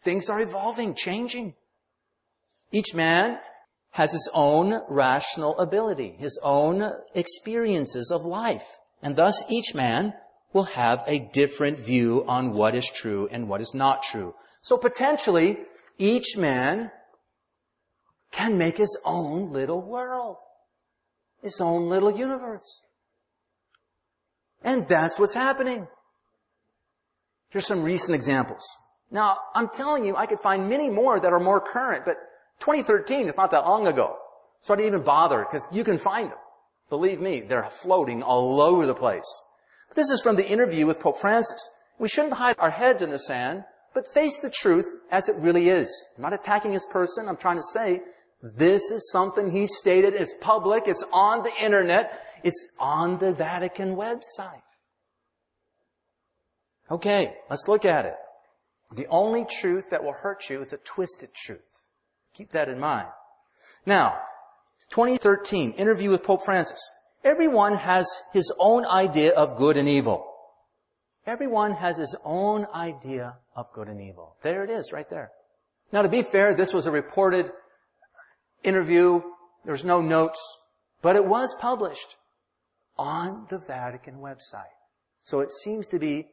Things are evolving, changing. Each man has his own rational ability, his own experiences of life, and thus each man will have a different view on what is true and what is not true. So potentially, each man can make his own little world, his own little universe. And that's what's happening. Here's some recent examples. Now, I'm telling you, I could find many more that are more current, but 2013 is not that long ago. So I didn't even bother because you can find them. Believe me, they're floating all over the place. But this is from the interview with Pope Francis. We shouldn't hide our heads in the sand, but face the truth as it really is. I'm not attacking his person. I'm trying to say this is something he stated. It's public. It's on the internet. It's on the Vatican website. Okay, let's look at it. The only truth that will hurt you is a twisted truth. Keep that in mind. Now, 2013, interview with Pope Francis. Everyone has his own idea of good and evil. Everyone has his own idea of good and evil. There it is, right there. Now, to be fair, this was a reported interview. There's no notes, but it was published on the Vatican website. So it seems to be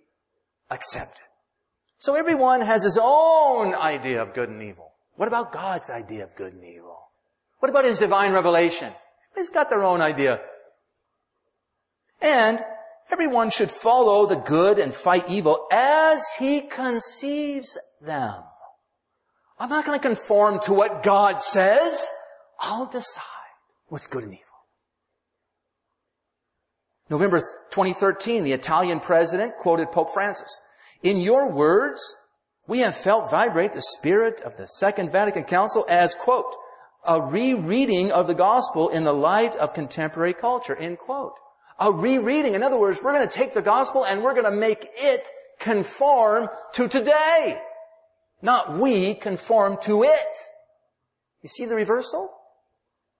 accepted. So everyone has his own idea of good and evil. What about God's idea of good and evil? What about his divine revelation? He's got their own idea. And everyone should follow the good and fight evil as he conceives them. I'm not going to conform to what God says. I'll decide what's good and evil. November 2013, the Italian president quoted Pope Francis. In your words, we have felt vibrate the spirit of the Second Vatican Council as, quote, a rereading of the gospel in the light of contemporary culture, end quote. A rereading. In other words, we're going to take the gospel and we're going to make it conform to today. Not we conform to it. You see the reversal?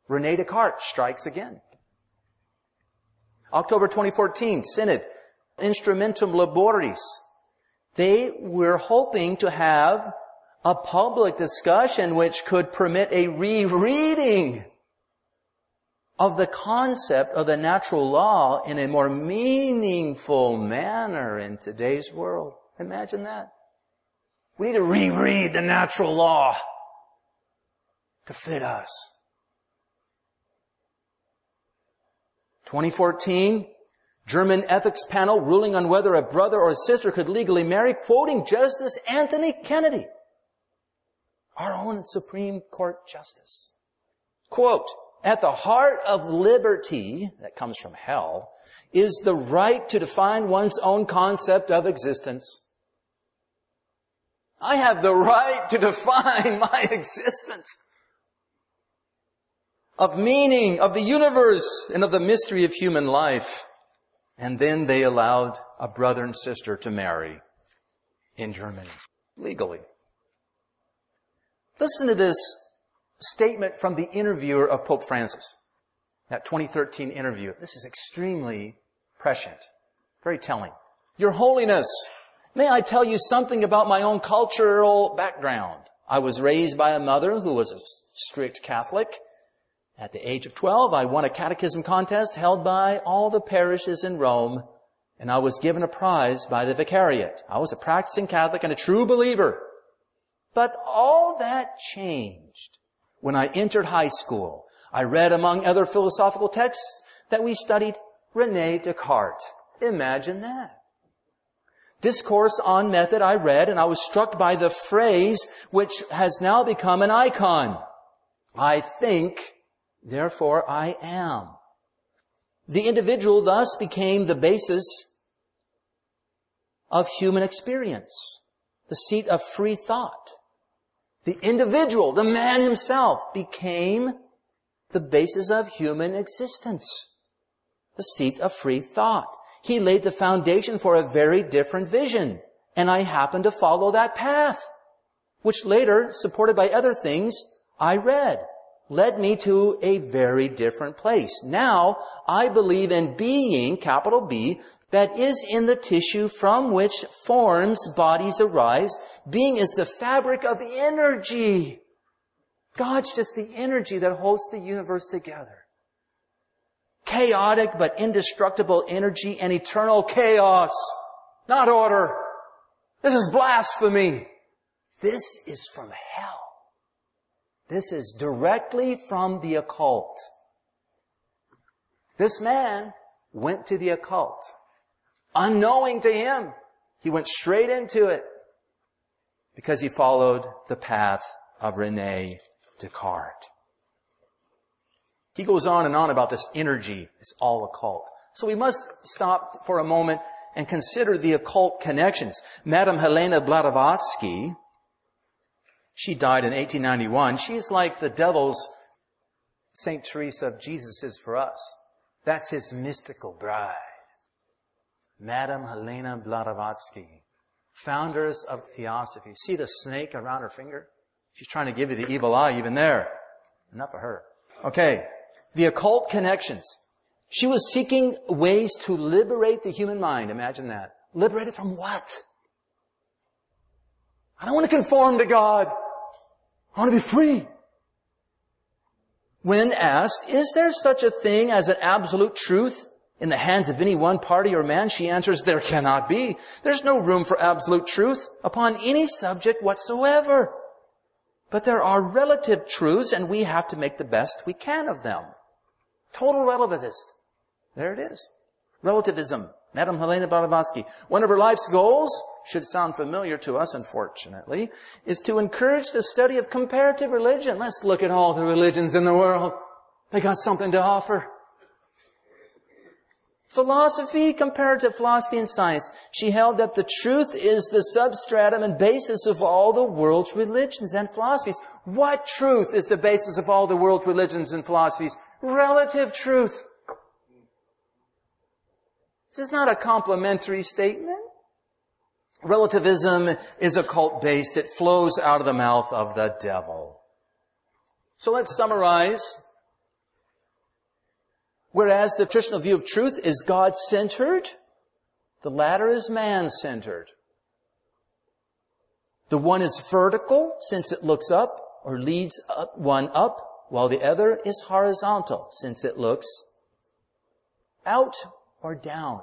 Rene Descartes strikes again. October 2014, Synod, Instrumentum Laboris. They were hoping to have a public discussion which could permit a rereading of the concept of the natural law in a more meaningful manner in today's world. Imagine that. We need to reread the natural law to fit us. 2014, German ethics panel ruling on whether a brother or a sister could legally marry, quoting Justice Anthony Kennedy, our own Supreme Court Justice. Quote, at the heart of liberty, that comes from hell, is the right to define one's own concept of existence. I have the right to define <laughs> my existence of meaning, of the universe, and of the mystery of human life. And then they allowed a brother and sister to marry in Germany, legally. Listen to this statement from the interviewer of Pope Francis, that 2013 interview. This is extremely prescient, very telling. Your Holiness, may I tell you something about my own cultural background? I was raised by a mother who was a strict Catholic. At the age of 12, I won a catechism contest held by all the parishes in Rome, and I was given a prize by the vicariate. I was a practicing Catholic and a true believer. But all that changed when I entered high school. I read, among other philosophical texts, that we studied Rene Descartes. Imagine that. Discourse on method I read, and I was struck by the phrase which has now become an icon. I think Therefore I am. The individual thus became the basis of human experience, the seat of free thought. The individual, the man himself, became the basis of human existence, the seat of free thought. He laid the foundation for a very different vision, and I happened to follow that path, which later, supported by other things, I read led me to a very different place. Now, I believe in being, capital B, that is in the tissue from which forms, bodies arise. Being is the fabric of energy. God's just the energy that holds the universe together. chaotic but indestructible energy and eternal chaos, not order. This is blasphemy. This is from hell. This is directly from the occult. This man went to the occult. Unknowing to him, he went straight into it because he followed the path of Rene Descartes. He goes on and on about this energy. It's all occult. So we must stop for a moment and consider the occult connections. Madame Helena Blavatsky, she died in 1891. She's like the devil's St. Teresa of Jesus is for us. That's his mystical bride. Madame Helena Blavatsky, founders of Theosophy. See the snake around her finger? She's trying to give you the evil eye even there. Enough of her. Okay. The occult connections. She was seeking ways to liberate the human mind. Imagine that. Liberate it from what? I don't want to conform to God. I want to be free. When asked, is there such a thing as an absolute truth in the hands of any one party or man? She answers, there cannot be. There's no room for absolute truth upon any subject whatsoever. But there are relative truths and we have to make the best we can of them. Total relativist. There it is. Relativism. Madame Helena Blavatsky. One of her life's goals should sound familiar to us, unfortunately, is to encourage the study of comparative religion. Let's look at all the religions in the world. They got something to offer. Philosophy, comparative philosophy and science. She held that the truth is the substratum and basis of all the world's religions and philosophies. What truth is the basis of all the world's religions and philosophies? Relative truth. This is not a complimentary statement. Relativism is occult based. It flows out of the mouth of the devil. So let's summarize. Whereas the traditional view of truth is God-centered, the latter is man-centered. The one is vertical since it looks up or leads up, one up, while the other is horizontal since it looks out or down.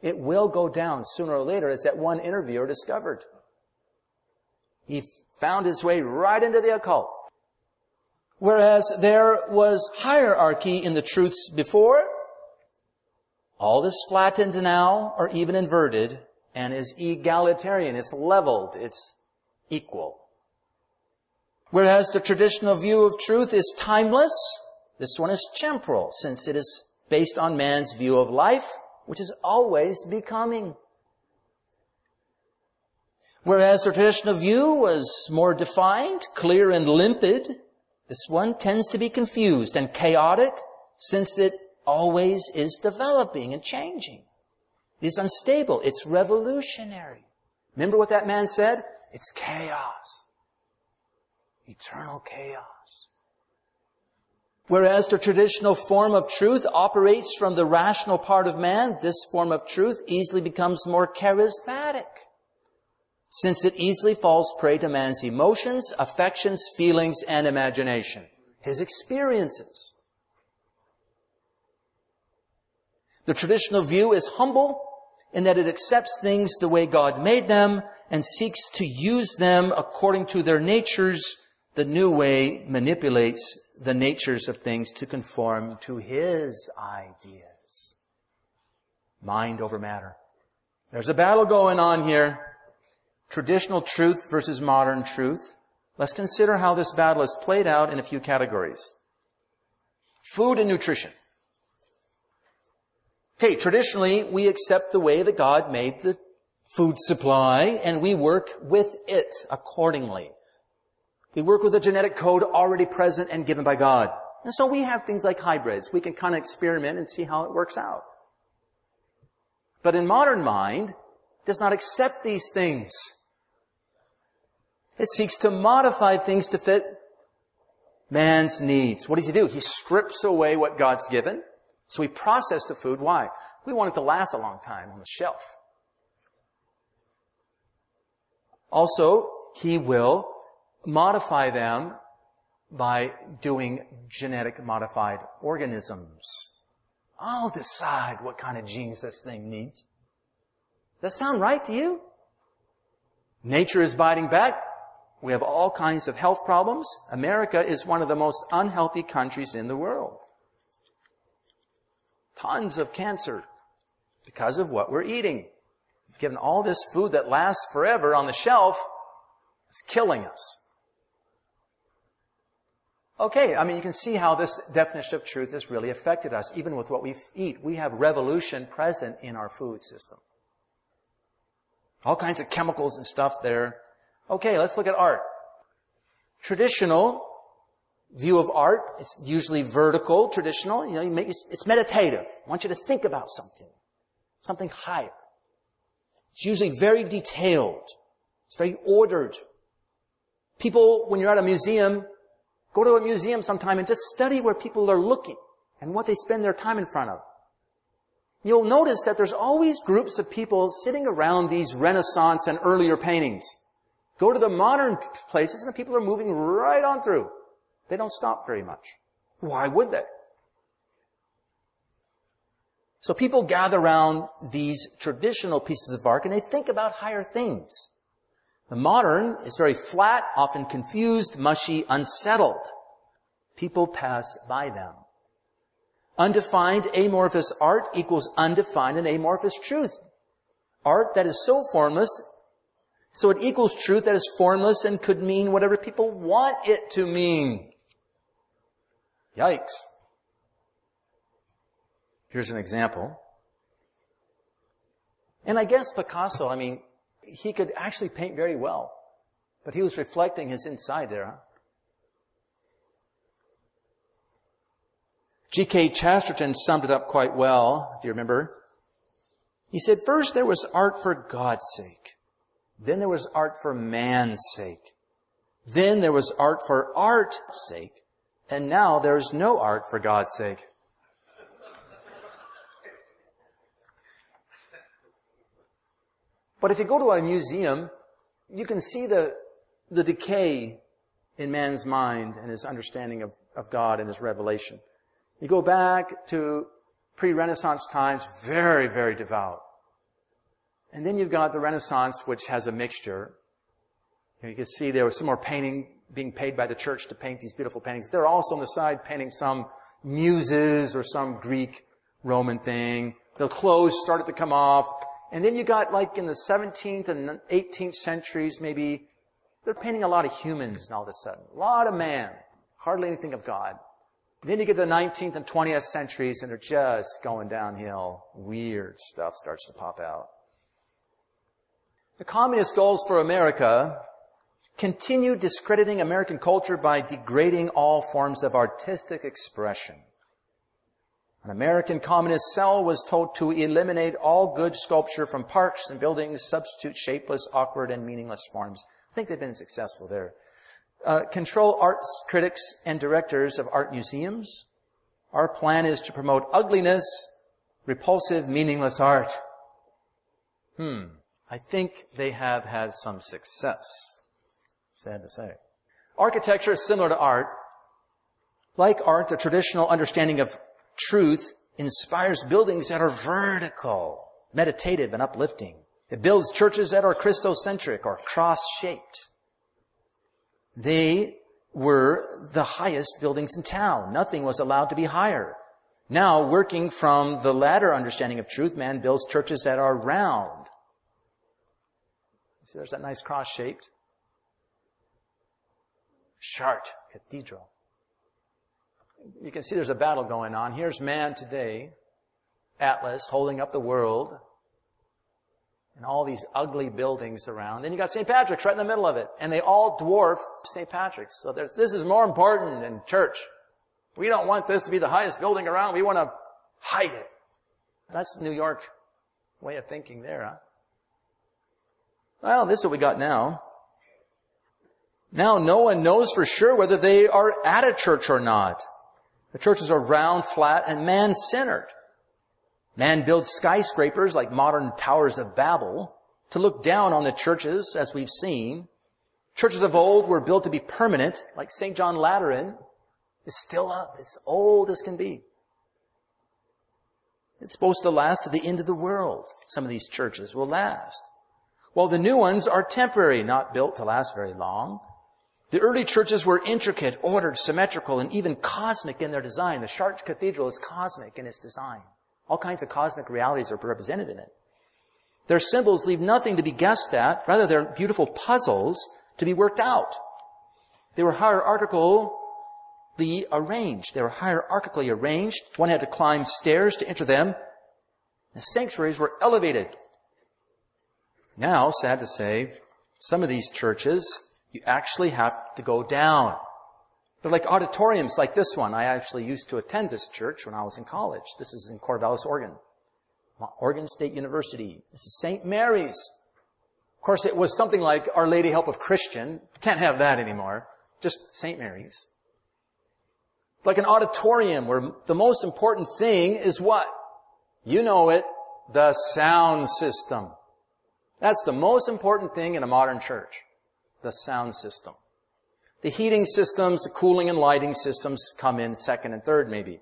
It will go down sooner or later, as that one interviewer discovered. He found his way right into the occult. Whereas there was hierarchy in the truths before, all is flattened now or even inverted and is egalitarian. It's leveled. It's equal. Whereas the traditional view of truth is timeless, this one is temporal since it is based on man's view of life which is always becoming. Whereas the traditional view was more defined, clear and limpid, this one tends to be confused and chaotic since it always is developing and changing. It's unstable. It's revolutionary. Remember what that man said? It's chaos. Eternal chaos. Whereas the traditional form of truth operates from the rational part of man, this form of truth easily becomes more charismatic. Since it easily falls prey to man's emotions, affections, feelings, and imagination. His experiences. The traditional view is humble in that it accepts things the way God made them and seeks to use them according to their natures. The new way manipulates the natures of things to conform to his ideas. Mind over matter. There's a battle going on here. Traditional truth versus modern truth. Let's consider how this battle is played out in a few categories. Food and nutrition. Okay, traditionally we accept the way that God made the food supply and we work with it accordingly. We work with a genetic code already present and given by God. And so we have things like hybrids. We can kind of experiment and see how it works out. But in modern mind, does not accept these things. It seeks to modify things to fit man's needs. What does he do? He strips away what God's given. So we process the food. Why? We want it to last a long time on the shelf. Also, he will modify them by doing genetic modified organisms. I'll decide what kind of genes this thing needs. Does that sound right to you? Nature is biting back. We have all kinds of health problems. America is one of the most unhealthy countries in the world. Tons of cancer because of what we're eating. Given all this food that lasts forever on the shelf, it's killing us. Okay, I mean, you can see how this definition of truth has really affected us, even with what we eat. We have revolution present in our food system. All kinds of chemicals and stuff there. Okay, let's look at art. Traditional view of art, it's usually vertical, traditional, you know, you make, it's meditative. I want you to think about something. Something higher. It's usually very detailed. It's very ordered. People, when you're at a museum, Go to a museum sometime and just study where people are looking and what they spend their time in front of. You'll notice that there's always groups of people sitting around these Renaissance and earlier paintings. Go to the modern places and the people are moving right on through. They don't stop very much. Why would they? So people gather around these traditional pieces of art and they think about higher things. The modern is very flat, often confused, mushy, unsettled. People pass by them. Undefined amorphous art equals undefined and amorphous truth. Art that is so formless, so it equals truth that is formless and could mean whatever people want it to mean. Yikes. Here's an example. And I guess Picasso, I mean, he could actually paint very well, but he was reflecting his inside there. Huh? G.K. Chesterton summed it up quite well, if you remember. He said, first there was art for God's sake. Then there was art for man's sake. Then there was art for art's sake. And now there is no art for God's sake. But if you go to a museum, you can see the, the decay in man's mind and his understanding of, of God and his revelation. You go back to pre-Renaissance times, very, very devout. And then you've got the Renaissance, which has a mixture. You can see there was some more painting being paid by the church to paint these beautiful paintings. They're also on the side painting some muses or some Greek Roman thing. The clothes started to come off. And then you got like in the 17th and 18th centuries, maybe, they're painting a lot of humans and all of a sudden. A lot of man. Hardly anything of God. Then you get the 19th and 20th centuries and they're just going downhill. Weird stuff starts to pop out. The communist goals for America continue discrediting American culture by degrading all forms of artistic expression. An American communist cell was told to eliminate all good sculpture from parks and buildings, substitute shapeless, awkward, and meaningless forms. I think they've been successful there. Uh, control arts critics and directors of art museums. Our plan is to promote ugliness, repulsive, meaningless art. Hmm. I think they have had some success. Sad to say. Architecture is similar to art. Like art, the traditional understanding of truth inspires buildings that are vertical, meditative, and uplifting. It builds churches that are Christocentric or cross-shaped. They were the highest buildings in town. Nothing was allowed to be higher. Now, working from the latter understanding of truth, man builds churches that are round. See, there's that nice cross-shaped. Chartres Cathedral you can see there's a battle going on. Here's man today, Atlas, holding up the world, and all these ugly buildings around. Then you got St. Patrick's right in the middle of it, and they all dwarf St. Patrick's. So this is more important than church. We don't want this to be the highest building around. We want to hide it. That's New York way of thinking there, huh? Well, this is what we got now. Now no one knows for sure whether they are at a church or not. The churches are round, flat, and man-centered. Man builds skyscrapers like modern towers of Babel to look down on the churches, as we've seen. Churches of old were built to be permanent, like St. John Lateran is still up. as old as can be. It's supposed to last to the end of the world. Some of these churches will last. While the new ones are temporary, not built to last very long. The early churches were intricate, ordered, symmetrical, and even cosmic in their design. The Chartres Cathedral is cosmic in its design. All kinds of cosmic realities are represented in it. Their symbols leave nothing to be guessed at. Rather, they're beautiful puzzles to be worked out. They were hierarchically arranged. They were hierarchically arranged. One had to climb stairs to enter them. The sanctuaries were elevated. Now, sad to say, some of these churches you actually have to go down. They're like auditoriums like this one. I actually used to attend this church when I was in college. This is in Corvallis, Oregon. Oregon State University. This is St. Mary's. Of course, it was something like Our Lady Help of Christian. Can't have that anymore. Just St. Mary's. It's like an auditorium where the most important thing is what? You know it. The sound system. That's the most important thing in a modern church the sound system. The heating systems, the cooling and lighting systems come in second and third maybe.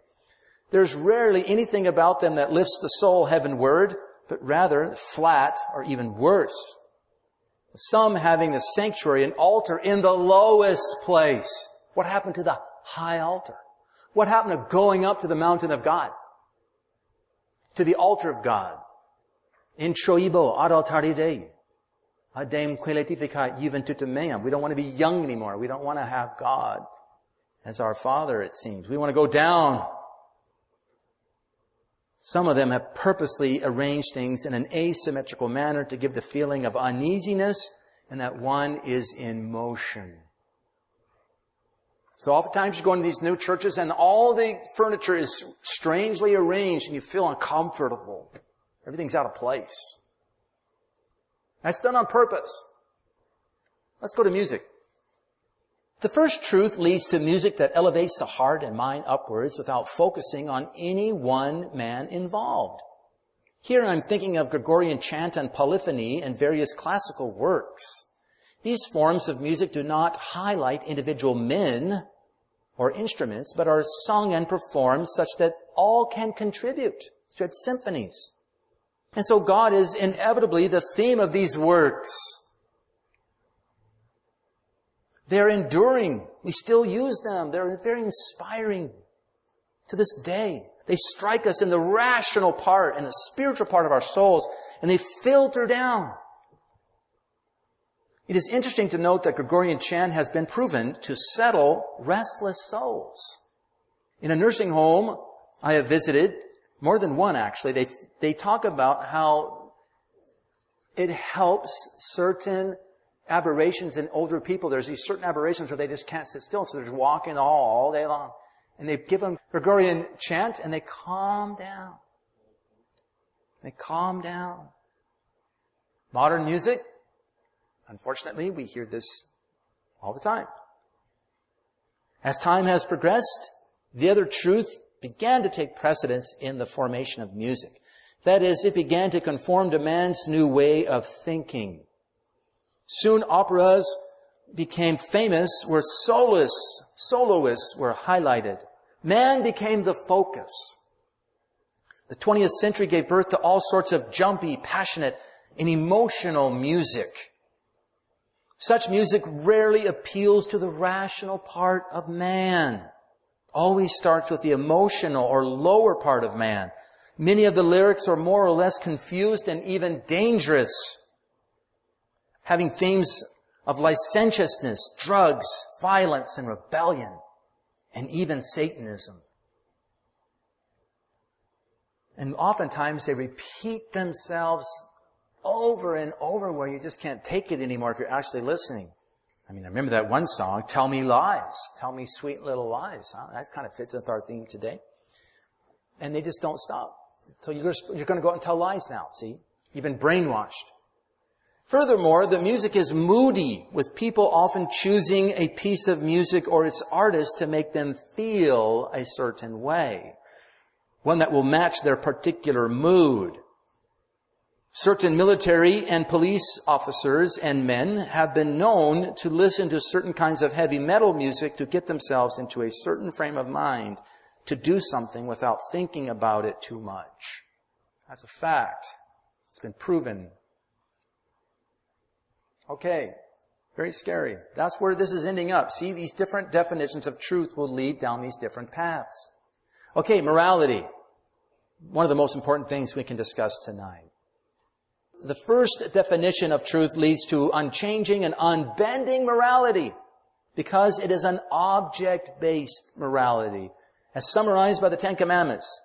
There's rarely anything about them that lifts the soul heavenward, but rather flat or even worse. Some having the sanctuary and altar in the lowest place. What happened to the high altar? What happened to going up to the mountain of God? To the altar of God? Introibo ad altare Dei. Adem even tutemea. We don't want to be young anymore. We don't want to have God as our Father, it seems. We want to go down. Some of them have purposely arranged things in an asymmetrical manner to give the feeling of uneasiness and that one is in motion. So oftentimes you go into these new churches and all the furniture is strangely arranged and you feel uncomfortable. Everything's out of place. That's done on purpose. Let's go to music. The first truth leads to music that elevates the heart and mind upwards without focusing on any one man involved. Here I'm thinking of Gregorian chant and polyphony and various classical works. These forms of music do not highlight individual men or instruments, but are sung and performed such that all can contribute. So it's symphonies. And so God is inevitably the theme of these works. They're enduring. We still use them. They're very inspiring to this day. They strike us in the rational part and the spiritual part of our souls, and they filter down. It is interesting to note that Gregorian chant has been proven to settle restless souls. In a nursing home I have visited, more than one actually, they, they talk about how it helps certain aberrations in older people. There's these certain aberrations where they just can't sit still, so they're just walking all, all day long. And they give them Gregorian chant and they calm down. They calm down. Modern music, unfortunately, we hear this all the time. As time has progressed, the other truth began to take precedence in the formation of music. That is, it began to conform to man's new way of thinking. Soon operas became famous where soloists, soloists were highlighted. Man became the focus. The 20th century gave birth to all sorts of jumpy, passionate, and emotional music. Such music rarely appeals to the rational part of man always starts with the emotional or lower part of man. Many of the lyrics are more or less confused and even dangerous, having themes of licentiousness, drugs, violence, and rebellion, and even Satanism. And oftentimes they repeat themselves over and over where you just can't take it anymore if you're actually listening. I mean, I remember that one song, Tell Me Lies. Tell me sweet little lies. Huh? That kind of fits with our theme today. And they just don't stop. So you're, you're going to go out and tell lies now, see? You've been brainwashed. Furthermore, the music is moody, with people often choosing a piece of music or its artist to make them feel a certain way. One that will match their particular mood. Certain military and police officers and men have been known to listen to certain kinds of heavy metal music to get themselves into a certain frame of mind to do something without thinking about it too much. That's a fact. It's been proven. Okay. Very scary. That's where this is ending up. See, these different definitions of truth will lead down these different paths. Okay, morality. One of the most important things we can discuss tonight. The first definition of truth leads to unchanging and unbending morality because it is an object-based morality as summarized by the Ten Commandments.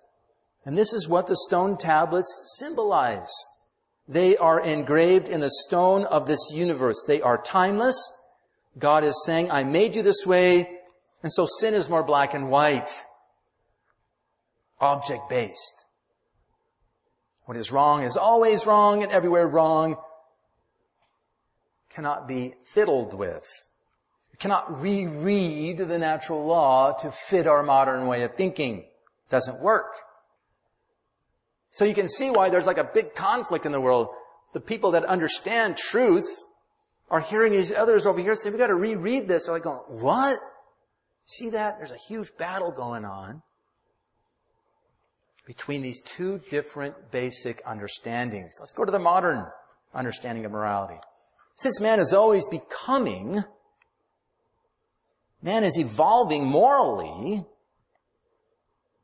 And this is what the stone tablets symbolize. They are engraved in the stone of this universe. They are timeless. God is saying, I made you this way, and so sin is more black and white. Object based. What is wrong is always wrong and everywhere wrong. Cannot be fiddled with. You cannot reread the natural law to fit our modern way of thinking. It doesn't work. So you can see why there's like a big conflict in the world. The people that understand truth are hearing these others over here say, we gotta reread this. They're like going, what? See that? There's a huge battle going on between these two different basic understandings. Let's go to the modern understanding of morality. Since man is always becoming, Man is evolving morally,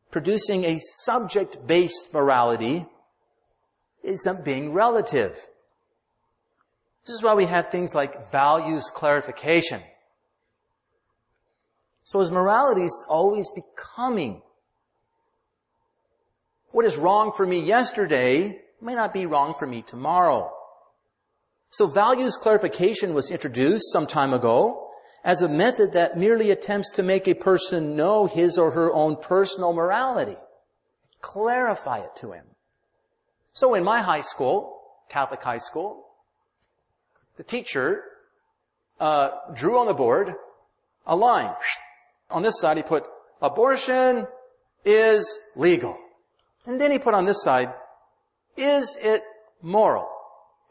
producing a subject-based morality is being relative. This is why we have things like values clarification. So his morality is always becoming. What is wrong for me yesterday may not be wrong for me tomorrow. So values clarification was introduced some time ago as a method that merely attempts to make a person know his or her own personal morality. Clarify it to him. So in my high school, Catholic high school, the teacher uh, drew on the board a line. On this side, he put, abortion is legal. And then he put on this side, is it moral?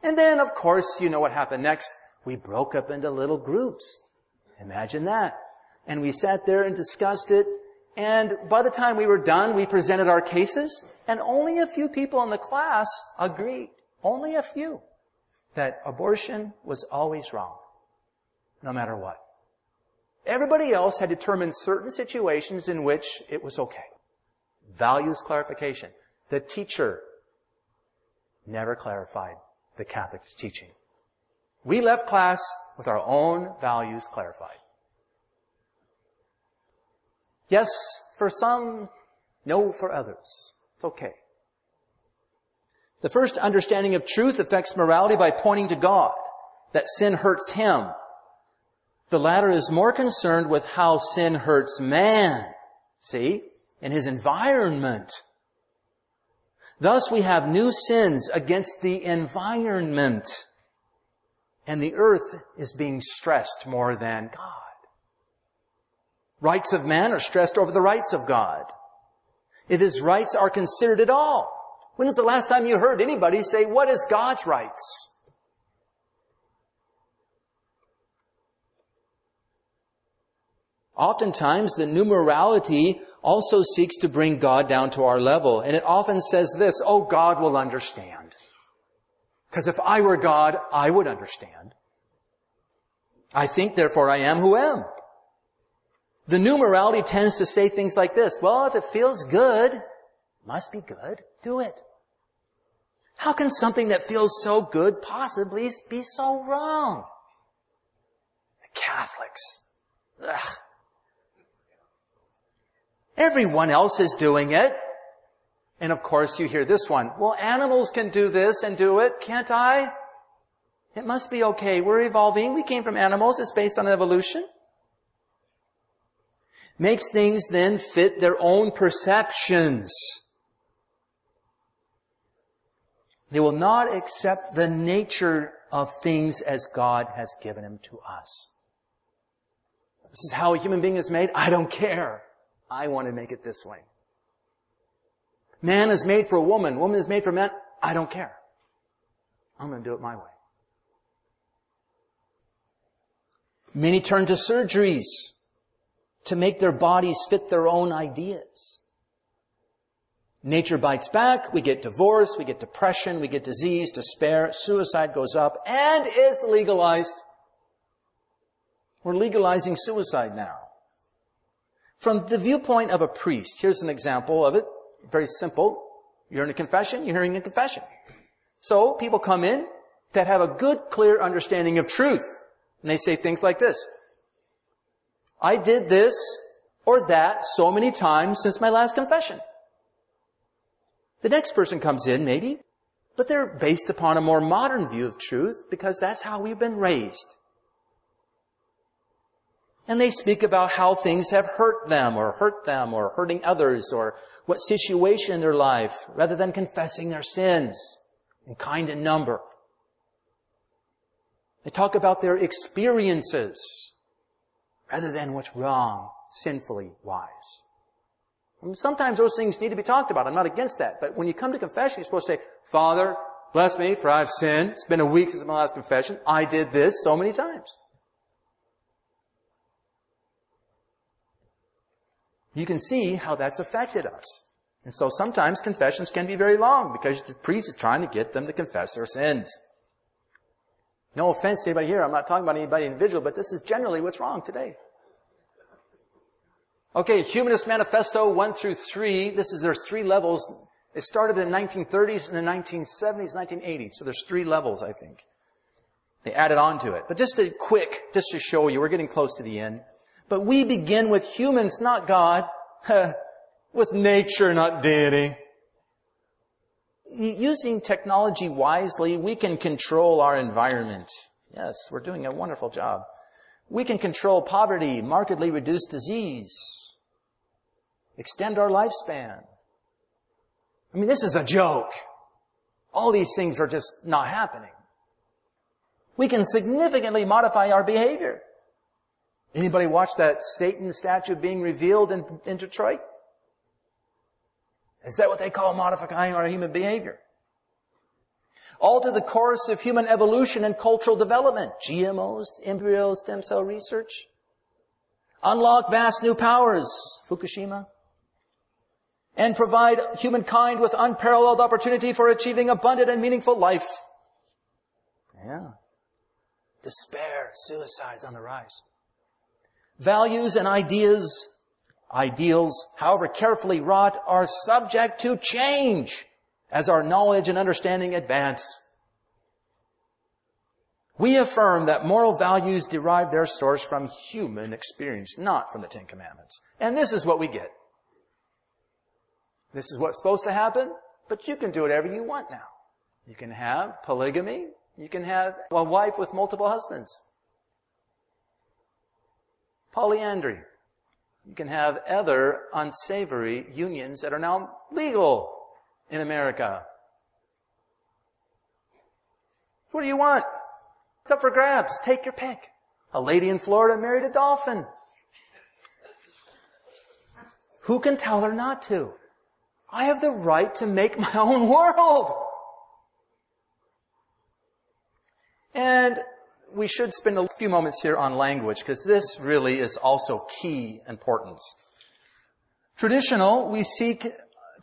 And then, of course, you know what happened next. We broke up into little groups. Imagine that. And we sat there and discussed it. And by the time we were done, we presented our cases and only a few people in the class agreed. Only a few. That abortion was always wrong. No matter what. Everybody else had determined certain situations in which it was okay. Values clarification. The teacher never clarified the Catholic teaching. We left class with our own values clarified. Yes, for some, no for others. It's okay. The first understanding of truth affects morality by pointing to God, that sin hurts Him. The latter is more concerned with how sin hurts man. See? In his environment. Thus we have new sins against the environment. And the earth is being stressed more than God. Rights of man are stressed over the rights of God. If his rights are considered at all. When was the last time you heard anybody say, what is God's rights? Oftentimes, the new morality also seeks to bring God down to our level. And it often says this, oh, God will understand. Because if I were God, I would understand. I think, therefore I am who am. The new morality tends to say things like this. Well, if it feels good, must be good, do it. How can something that feels so good possibly be so wrong? The Catholics. Ugh. Everyone else is doing it. And of course you hear this one. Well, animals can do this and do it, can't I? It must be okay. We're evolving. We came from animals. It's based on evolution. Makes things then fit their own perceptions. They will not accept the nature of things as God has given them to us. This is how a human being is made. I don't care. I want to make it this way. Man is made for a woman. Woman is made for man. I don't care. I'm going to do it my way. Many turn to surgeries to make their bodies fit their own ideas. Nature bites back, we get divorce, we get depression, we get disease, despair, suicide goes up, and it's legalized. We're legalizing suicide now. From the viewpoint of a priest, here's an example of it. Very simple. You're in a confession, you're hearing a confession. So people come in that have a good, clear understanding of truth. And they say things like this. I did this or that so many times since my last confession. The next person comes in, maybe, but they're based upon a more modern view of truth because that's how we've been raised. And they speak about how things have hurt them or hurt them or hurting others or what situation in their life rather than confessing their sins in kind and number. They talk about their experiences rather than what's wrong, sinfully wise. And sometimes those things need to be talked about. I'm not against that. But when you come to confession, you're supposed to say, Father, bless me for I've sinned. It's been a week since my last confession. I did this so many times. You can see how that's affected us. And so sometimes confessions can be very long because the priest is trying to get them to confess their sins. No offense to anybody here. I'm not talking about anybody individual, but this is generally what's wrong today. Okay, Humanist Manifesto 1 through 3. This is, there's three levels. It started in the 1930s and the 1970s, 1980s. So there's three levels, I think. They added on to it. But just a quick, just to show you, we're getting close to the end. But we begin with humans, not God. <laughs> with nature, not deity using technology wisely, we can control our environment. Yes, we're doing a wonderful job. We can control poverty, markedly reduce disease, extend our lifespan. I mean, this is a joke. All these things are just not happening. We can significantly modify our behavior. Anybody watch that Satan statue being revealed in, in Detroit? Is that what they call modifying our human behavior? Alter the course of human evolution and cultural development. GMOs, embryo stem cell research. Unlock vast new powers. Fukushima. And provide humankind with unparalleled opportunity for achieving abundant and meaningful life. Yeah. Despair, suicides on the rise. Values and ideas Ideals, however carefully wrought, are subject to change as our knowledge and understanding advance. We affirm that moral values derive their source from human experience, not from the Ten Commandments. And this is what we get. This is what's supposed to happen, but you can do whatever you want now. You can have polygamy. You can have a wife with multiple husbands. Polyandry. You can have other unsavory unions that are now legal in America. What do you want? It's up for grabs. Take your pick. A lady in Florida married a dolphin. Who can tell her not to? I have the right to make my own world. And we should spend a few moments here on language because this really is also key importance. Traditional, we seek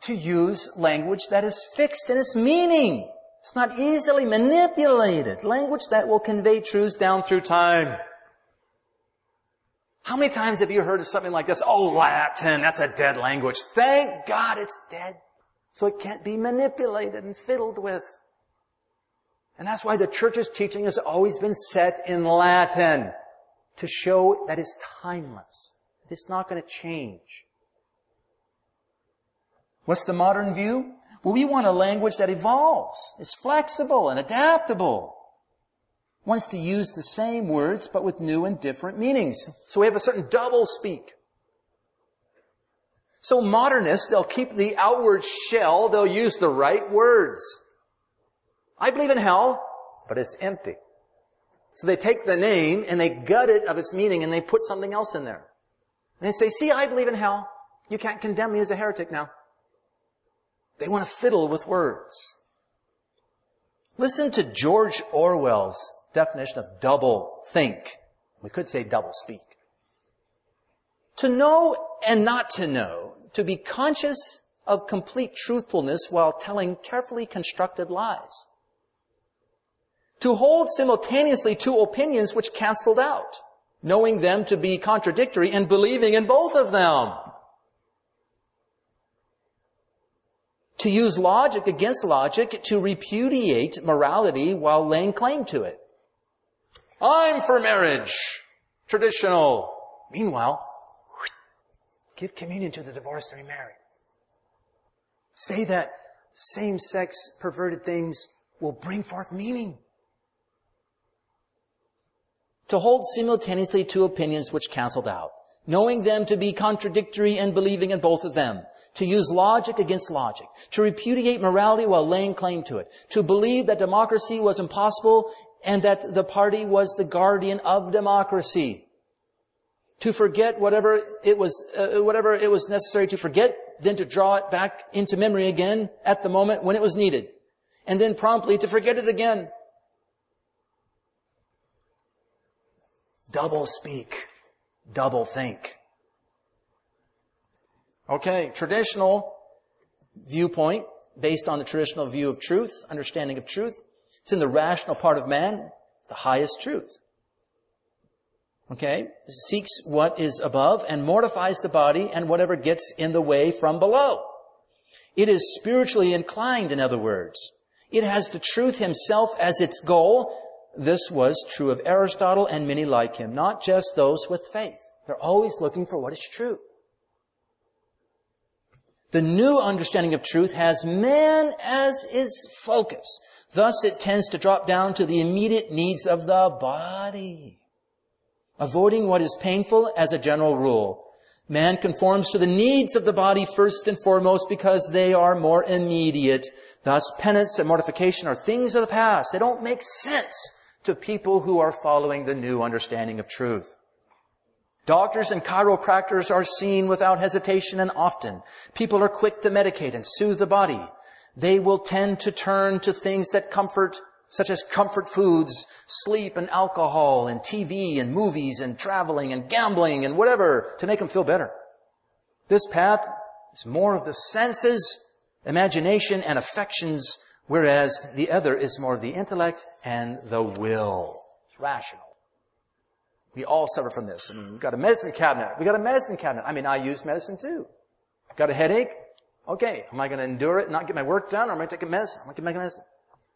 to use language that is fixed in its meaning. It's not easily manipulated. Language that will convey truths down through time. How many times have you heard of something like this? Oh, Latin, that's a dead language. Thank God it's dead. So it can't be manipulated and fiddled with. And that's why the church's teaching has always been set in Latin to show that it's timeless. That It's not going to change. What's the modern view? Well, we want a language that evolves, is flexible and adaptable. Wants to use the same words, but with new and different meanings. So we have a certain double speak. So modernists, they'll keep the outward shell, they'll use the right words. I believe in hell, but it's empty. So they take the name and they gut it of its meaning and they put something else in there. And they say, see, I believe in hell. You can't condemn me as a heretic now. They want to fiddle with words. Listen to George Orwell's definition of double think. We could say double speak. To know and not to know, to be conscious of complete truthfulness while telling carefully constructed lies. To hold simultaneously two opinions which canceled out, knowing them to be contradictory and believing in both of them. To use logic against logic to repudiate morality while laying claim to it. I'm for marriage. Traditional. Meanwhile, give communion to the divorced and remarried. Say that same-sex perverted things will bring forth meaning. To hold simultaneously two opinions which canceled out, knowing them to be contradictory and believing in both of them, to use logic against logic, to repudiate morality while laying claim to it, to believe that democracy was impossible and that the party was the guardian of democracy, to forget whatever it was, uh, whatever it was necessary to forget, then to draw it back into memory again at the moment when it was needed, and then promptly to forget it again. Double speak, double think. Okay, traditional viewpoint based on the traditional view of truth, understanding of truth. It's in the rational part of man. It's the highest truth. Okay? Seeks what is above and mortifies the body and whatever gets in the way from below. It is spiritually inclined, in other words. It has the truth himself as its goal. This was true of Aristotle and many like him, not just those with faith. They're always looking for what is true. The new understanding of truth has man as its focus. Thus it tends to drop down to the immediate needs of the body. Avoiding what is painful as a general rule. Man conforms to the needs of the body first and foremost because they are more immediate. Thus, penance and mortification are things of the past. They don't make sense to people who are following the new understanding of truth. Doctors and chiropractors are seen without hesitation and often. People are quick to medicate and soothe the body. They will tend to turn to things that comfort, such as comfort foods, sleep and alcohol and TV and movies and traveling and gambling and whatever to make them feel better. This path is more of the senses, imagination and affections, whereas the other is more the intellect and the will. It's rational. We all suffer from this. I mean, we've got a medicine cabinet. We've got a medicine cabinet. I mean, I use medicine too. Got a headache? Okay. Am I going to endure it and not get my work done or am I taking medicine? I'm going to take a medicine.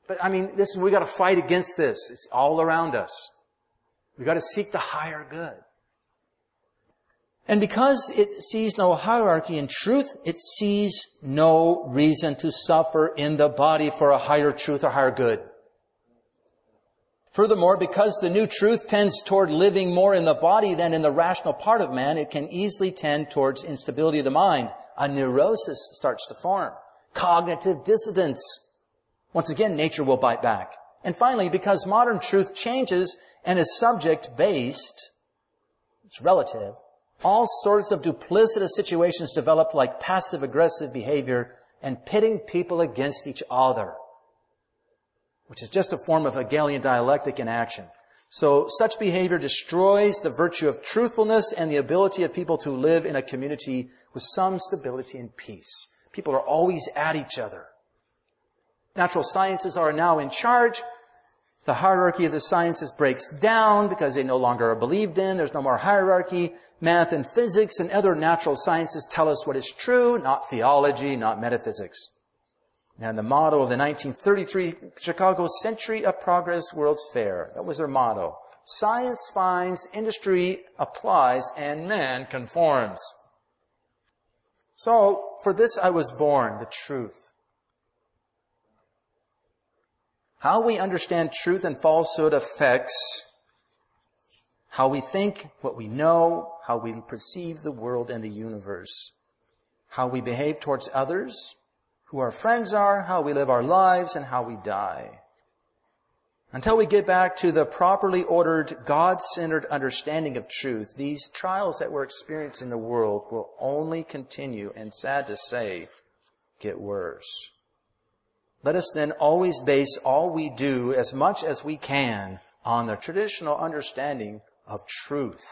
But I mean, this, we got to fight against this. It's all around us. We got to seek the higher good. And because it sees no hierarchy in truth, it sees no reason to suffer in the body for a higher truth or higher good. Furthermore, because the new truth tends toward living more in the body than in the rational part of man, it can easily tend towards instability of the mind. A neurosis starts to form. Cognitive dissonance. Once again, nature will bite back. And finally, because modern truth changes and is subject based, it's relative, all sorts of duplicitous situations develop like passive aggressive behavior and pitting people against each other which is just a form of Hegelian dialectic in action. So such behavior destroys the virtue of truthfulness and the ability of people to live in a community with some stability and peace. People are always at each other. Natural sciences are now in charge. The hierarchy of the sciences breaks down because they no longer are believed in. There's no more hierarchy. Math and physics and other natural sciences tell us what is true, not theology, not metaphysics. And the motto of the 1933 Chicago Century of Progress World's Fair. That was their motto. Science finds, industry applies, and man conforms. So, for this I was born, the truth. How we understand truth and falsehood affects how we think, what we know, how we perceive the world and the universe, how we behave towards others, who our friends are, how we live our lives, and how we die. Until we get back to the properly ordered, God-centered understanding of truth, these trials that we're experiencing in the world will only continue and sad to say, get worse. Let us then always base all we do as much as we can on the traditional understanding of truth.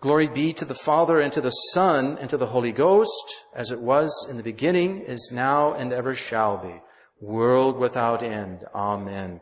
Glory be to the Father and to the Son and to the Holy Ghost, as it was in the beginning, is now, and ever shall be, world without end. Amen.